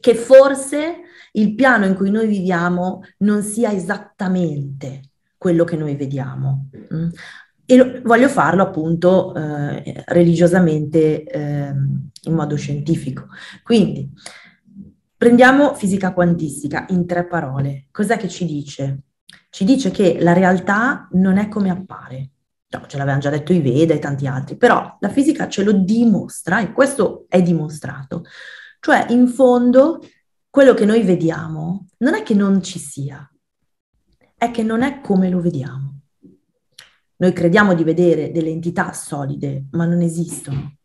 che forse il piano in cui noi viviamo non sia esattamente quello che noi vediamo. E voglio farlo appunto eh, religiosamente eh, in modo scientifico. Quindi prendiamo fisica quantistica in tre parole. Cos'è che ci dice? Ci dice che la realtà non è come appare. No, ce l'avevano già detto i Veda e tanti altri, però la fisica ce lo dimostra e questo è dimostrato. Cioè, in fondo, quello che noi vediamo non è che non ci sia, è che non è come lo vediamo. Noi crediamo di vedere delle entità solide, ma non esistono.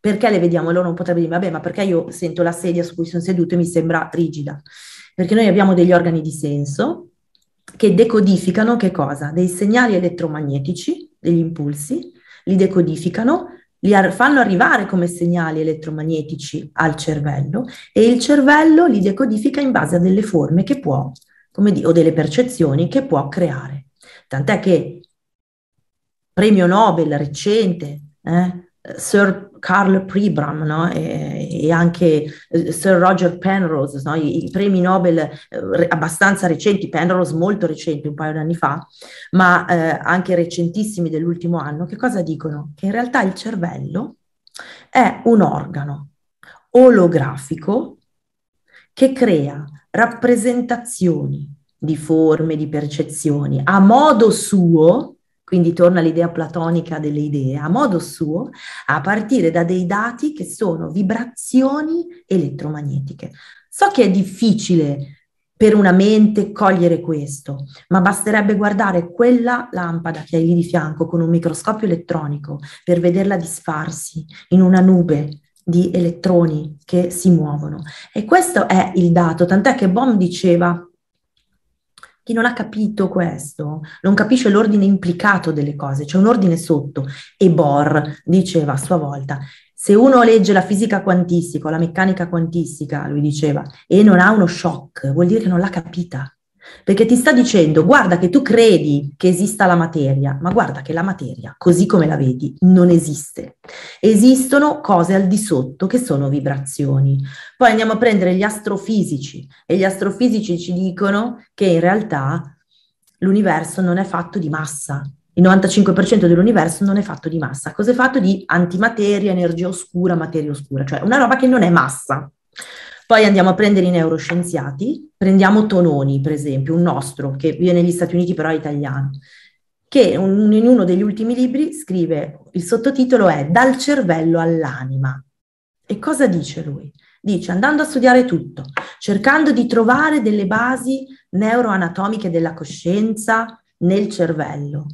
Perché le vediamo? Loro non potrebbero dire, vabbè, ma perché io sento la sedia su cui sono seduto e mi sembra rigida? Perché noi abbiamo degli organi di senso che decodificano che cosa? Dei segnali elettromagnetici, degli impulsi, li decodificano, li fanno arrivare come segnali elettromagnetici al cervello e il cervello li decodifica in base a delle forme che può, come dire, o delle percezioni che può creare. Tant'è che premio Nobel recente, eh, Sir Carl Pribram no? e, e, anche eh, Sir Roger Penrose, no? I, I, premi Nobel eh, abbastanza recenti, Penrose molto recenti, un paio di anni fa, ma eh, anche recentissimi dell'ultimo anno, che cosa dicono? Che in realtà il cervello è un organo olografico che crea rappresentazioni di forme, di percezioni a modo suo quindi torna all'idea platonica delle idee, a modo suo, a partire da dei dati che sono vibrazioni elettromagnetiche. So che è difficile per una mente cogliere questo, ma basterebbe guardare quella lampada che hai lì di fianco con un microscopio elettronico per vederla disfarsi in una nube di elettroni che si muovono. E questo è il dato, tant'è che Bohm diceva chi non ha capito questo non capisce l'ordine implicato delle cose, c'è un ordine sotto. E Bohr diceva a sua volta, se uno legge la fisica quantistica o la meccanica quantistica, lui diceva, e non ha uno shock, vuol dire che non l'ha capita. Perché ti sta dicendo, guarda che tu credi che esista la materia, ma guarda che la materia, così come la vedi, non esiste. Esistono cose al di sotto che sono vibrazioni. Poi andiamo a prendere gli astrofisici e gli astrofisici ci dicono che in realtà l'universo non è fatto di massa. Il 95% dell'universo non è fatto di massa. Cosa è fatto? Di antimateria, energia oscura, materia oscura, cioè una roba che non è massa. Poi andiamo a prendere i neuroscienziati, prendiamo Tononi, per esempio, un nostro che vive negli Stati Uniti però è italiano, che un, in uno degli ultimi libri scrive, il sottotitolo è Dal cervello all'anima. E cosa dice lui? Dice, andando a studiare tutto, cercando di trovare delle basi neuroanatomiche della coscienza nel cervello.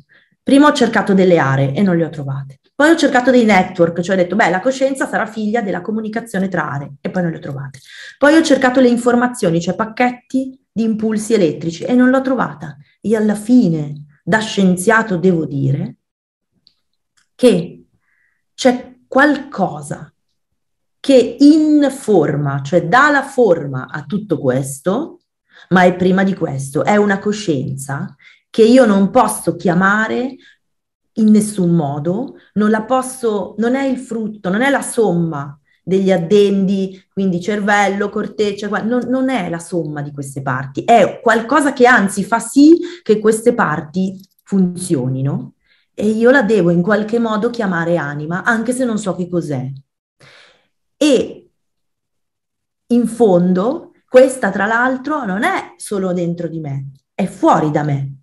Prima ho cercato delle aree e non le ho trovate. Poi ho cercato dei network, cioè ho detto, beh, la coscienza sarà figlia della comunicazione tra aree, e poi non le ho trovate. Poi ho cercato le informazioni, cioè pacchetti di impulsi elettrici, e non l'ho trovata. E alla fine, da scienziato, devo dire che c'è qualcosa che informa, cioè dà la forma a tutto questo, ma è prima di questo, è una coscienza che io non posso chiamare in nessun modo, non la posso, non è il frutto, non è la somma degli addendi, quindi cervello, corteccia, non, non è la somma di queste parti, è qualcosa che anzi fa sì che queste parti funzionino e io la devo in qualche modo chiamare anima, anche se non so che cos'è. E in fondo, questa tra l'altro non è solo dentro di me, è fuori da me.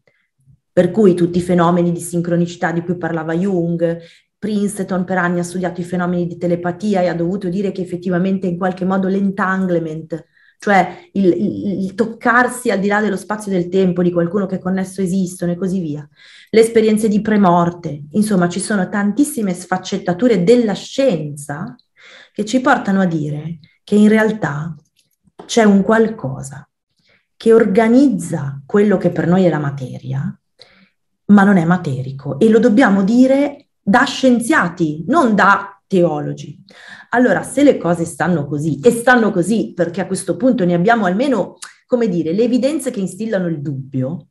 Per cui tutti i fenomeni di sincronicità di cui parlava Jung, Princeton per anni ha studiato i fenomeni di telepatia e ha dovuto dire che effettivamente in qualche modo l'entanglement, cioè il, il, il, toccarsi al di là dello spazio e del tempo di qualcuno che connesso esistono e così via, le esperienze di premorte, insomma ci sono tantissime sfaccettature della scienza che ci portano a dire che in realtà c'è un qualcosa che organizza quello che per noi è la materia ma non è materico e lo dobbiamo dire da scienziati, non da teologi. Allora, se le cose stanno così, e stanno così perché a questo punto ne abbiamo almeno, come dire, le evidenze che instillano il dubbio,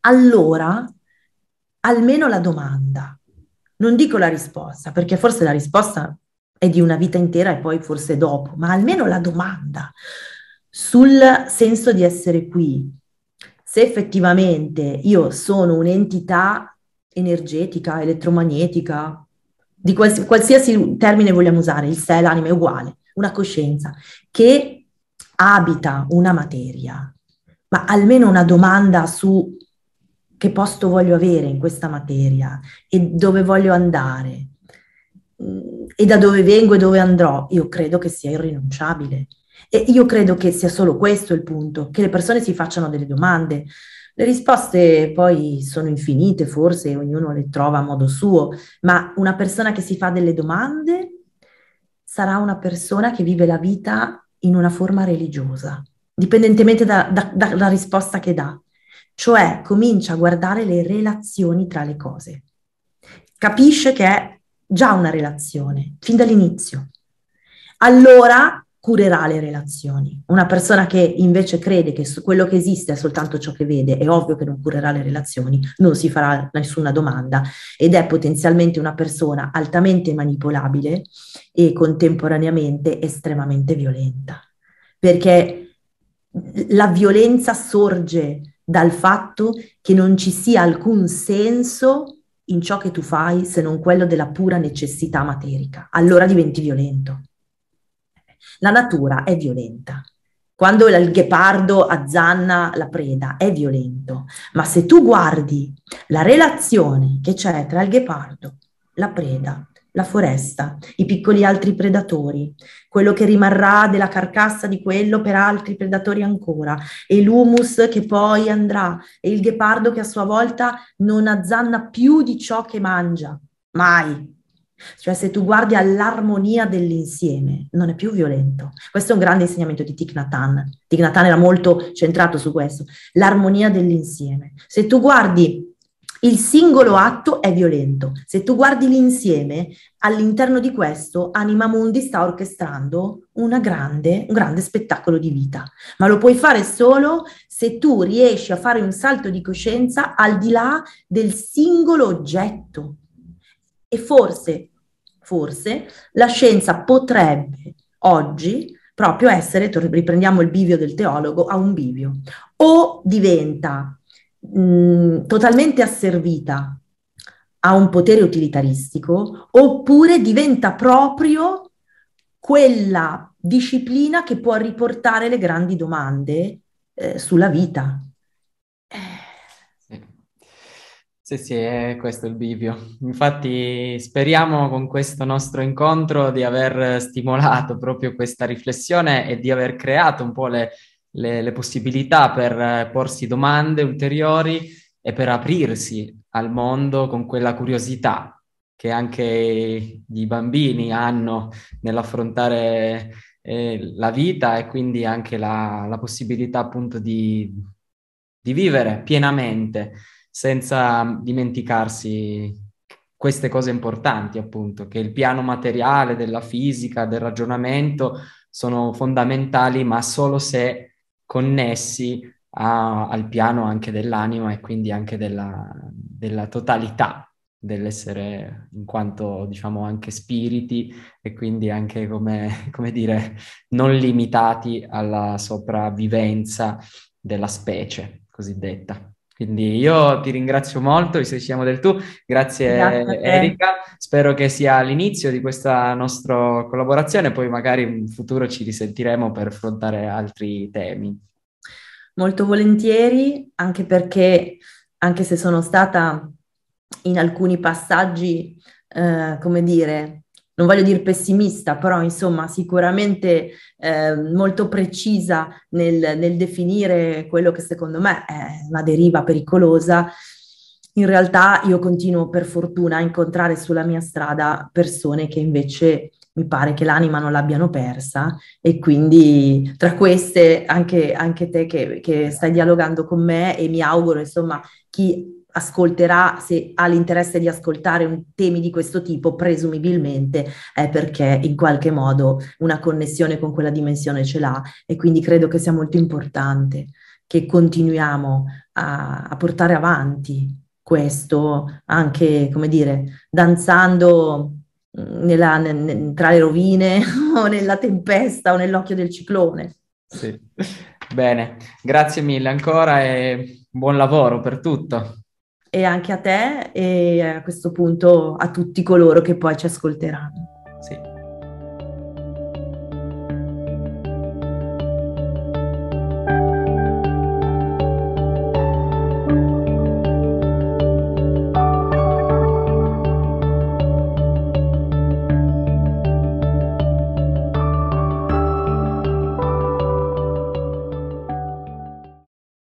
allora almeno la domanda, non dico la risposta, perché forse la risposta è di una vita intera e poi forse dopo, ma almeno la domanda sul senso di essere qui, se effettivamente io sono un'entità energetica, elettromagnetica, di quals- qualsiasi termine vogliamo usare, il sé, l'anima è uguale, una coscienza che abita una materia, ma almeno una domanda su che posto voglio avere in questa materia e dove voglio andare mm, e da dove vengo e dove andrò, io credo che sia irrinunciabile. E io credo che sia solo questo il punto, che le persone si facciano delle domande. Le risposte poi sono infinite, forse ognuno le trova a modo suo, ma una persona che si fa delle domande sarà una persona che vive la vita in una forma religiosa, dipendentemente da, da, dalla risposta che dà. Cioè comincia a guardare le relazioni tra le cose. Capisce che è già una relazione, fin dall'inizio. Allora curerà le relazioni. Una persona che invece crede che quello che esiste è soltanto ciò che vede, è ovvio che non curerà le relazioni, non si farà nessuna domanda ed è potenzialmente una persona altamente manipolabile e contemporaneamente estremamente violenta. Perché la violenza sorge dal fatto che non ci sia alcun senso in ciò che tu fai se non quello della pura necessità materica. Allora diventi violento. La natura è violenta. quando il ghepardo azzanna la preda è violento, ma se tu guardi la relazione che c'è tra il ghepardo, la preda, la foresta, i piccoli altri predatori, quello che rimarrà della carcassa di quello per altri predatori ancora, e l'humus che poi andrà, e il ghepardo che a sua volta non azzanna più di ciò che mangia, mai. Cioè se tu guardi all'armonia dell'insieme, non è più violento. Questo è un grande insegnamento di Thich Nhat Hanh. Thich Nhat Hanh era molto centrato su questo, l'armonia dell'insieme. Se tu guardi il singolo atto è violento. Se tu guardi l'insieme, all'interno di questo Anima Mundi sta orchestrando grande, un grande spettacolo di vita. Ma lo puoi fare solo se tu riesci a fare un salto di coscienza al di là del singolo oggetto. E forse, forse, la scienza potrebbe oggi proprio essere, riprendiamo il bivio del teologo, a un bivio. O diventa mh, totalmente asservita a un potere utilitaristico oppure diventa proprio quella disciplina che può riportare le grandi domande eh, sulla vita. Sì, sì, è questo il bivio. Infatti speriamo con questo nostro incontro di aver stimolato proprio questa riflessione e di aver creato un po' le, le, le possibilità per eh, porsi domande ulteriori e per aprirsi al mondo con quella curiosità che anche i bambini hanno nell'affrontare eh, la vita e quindi anche la, la possibilità appunto di, di vivere pienamente senza dimenticarsi queste cose importanti, appunto, che il piano materiale della fisica, del ragionamento sono fondamentali, ma solo se connessi a, al piano anche dell'anima e quindi anche della, della totalità dell'essere in quanto diciamo anche spiriti e quindi anche come, come dire non limitati alla sopravvivenza della specie cosiddetta. Quindi io ti ringrazio molto, se siamo del tu, grazie, grazie Erika, spero che sia l'inizio di questa nostra collaborazione, poi magari in futuro ci risentiremo per affrontare altri temi. Molto volentieri, anche perché, anche se sono stata in alcuni passaggi, eh, come dire, non voglio dire pessimista, però insomma sicuramente eh, molto precisa nel, nel, definire quello che secondo me è una deriva pericolosa. In realtà io continuo per fortuna a incontrare sulla mia strada persone che invece mi pare che l'anima non l'abbiano persa e quindi tra queste anche, anche te che, che stai dialogando con me e mi auguro insomma chi ascolterà, se ha l'interesse di ascoltare un, temi di questo tipo, presumibilmente è perché in qualche modo una connessione con quella dimensione ce l'ha e quindi credo che sia molto importante che continuiamo a, a portare avanti questo anche, come dire, danzando mm, nella, ne, tra le rovine o nella tempesta o nell'occhio del ciclone. Sì. Bene, grazie mille ancora e buon lavoro per tutto e anche a te e a questo punto a tutti coloro che poi ci ascolteranno.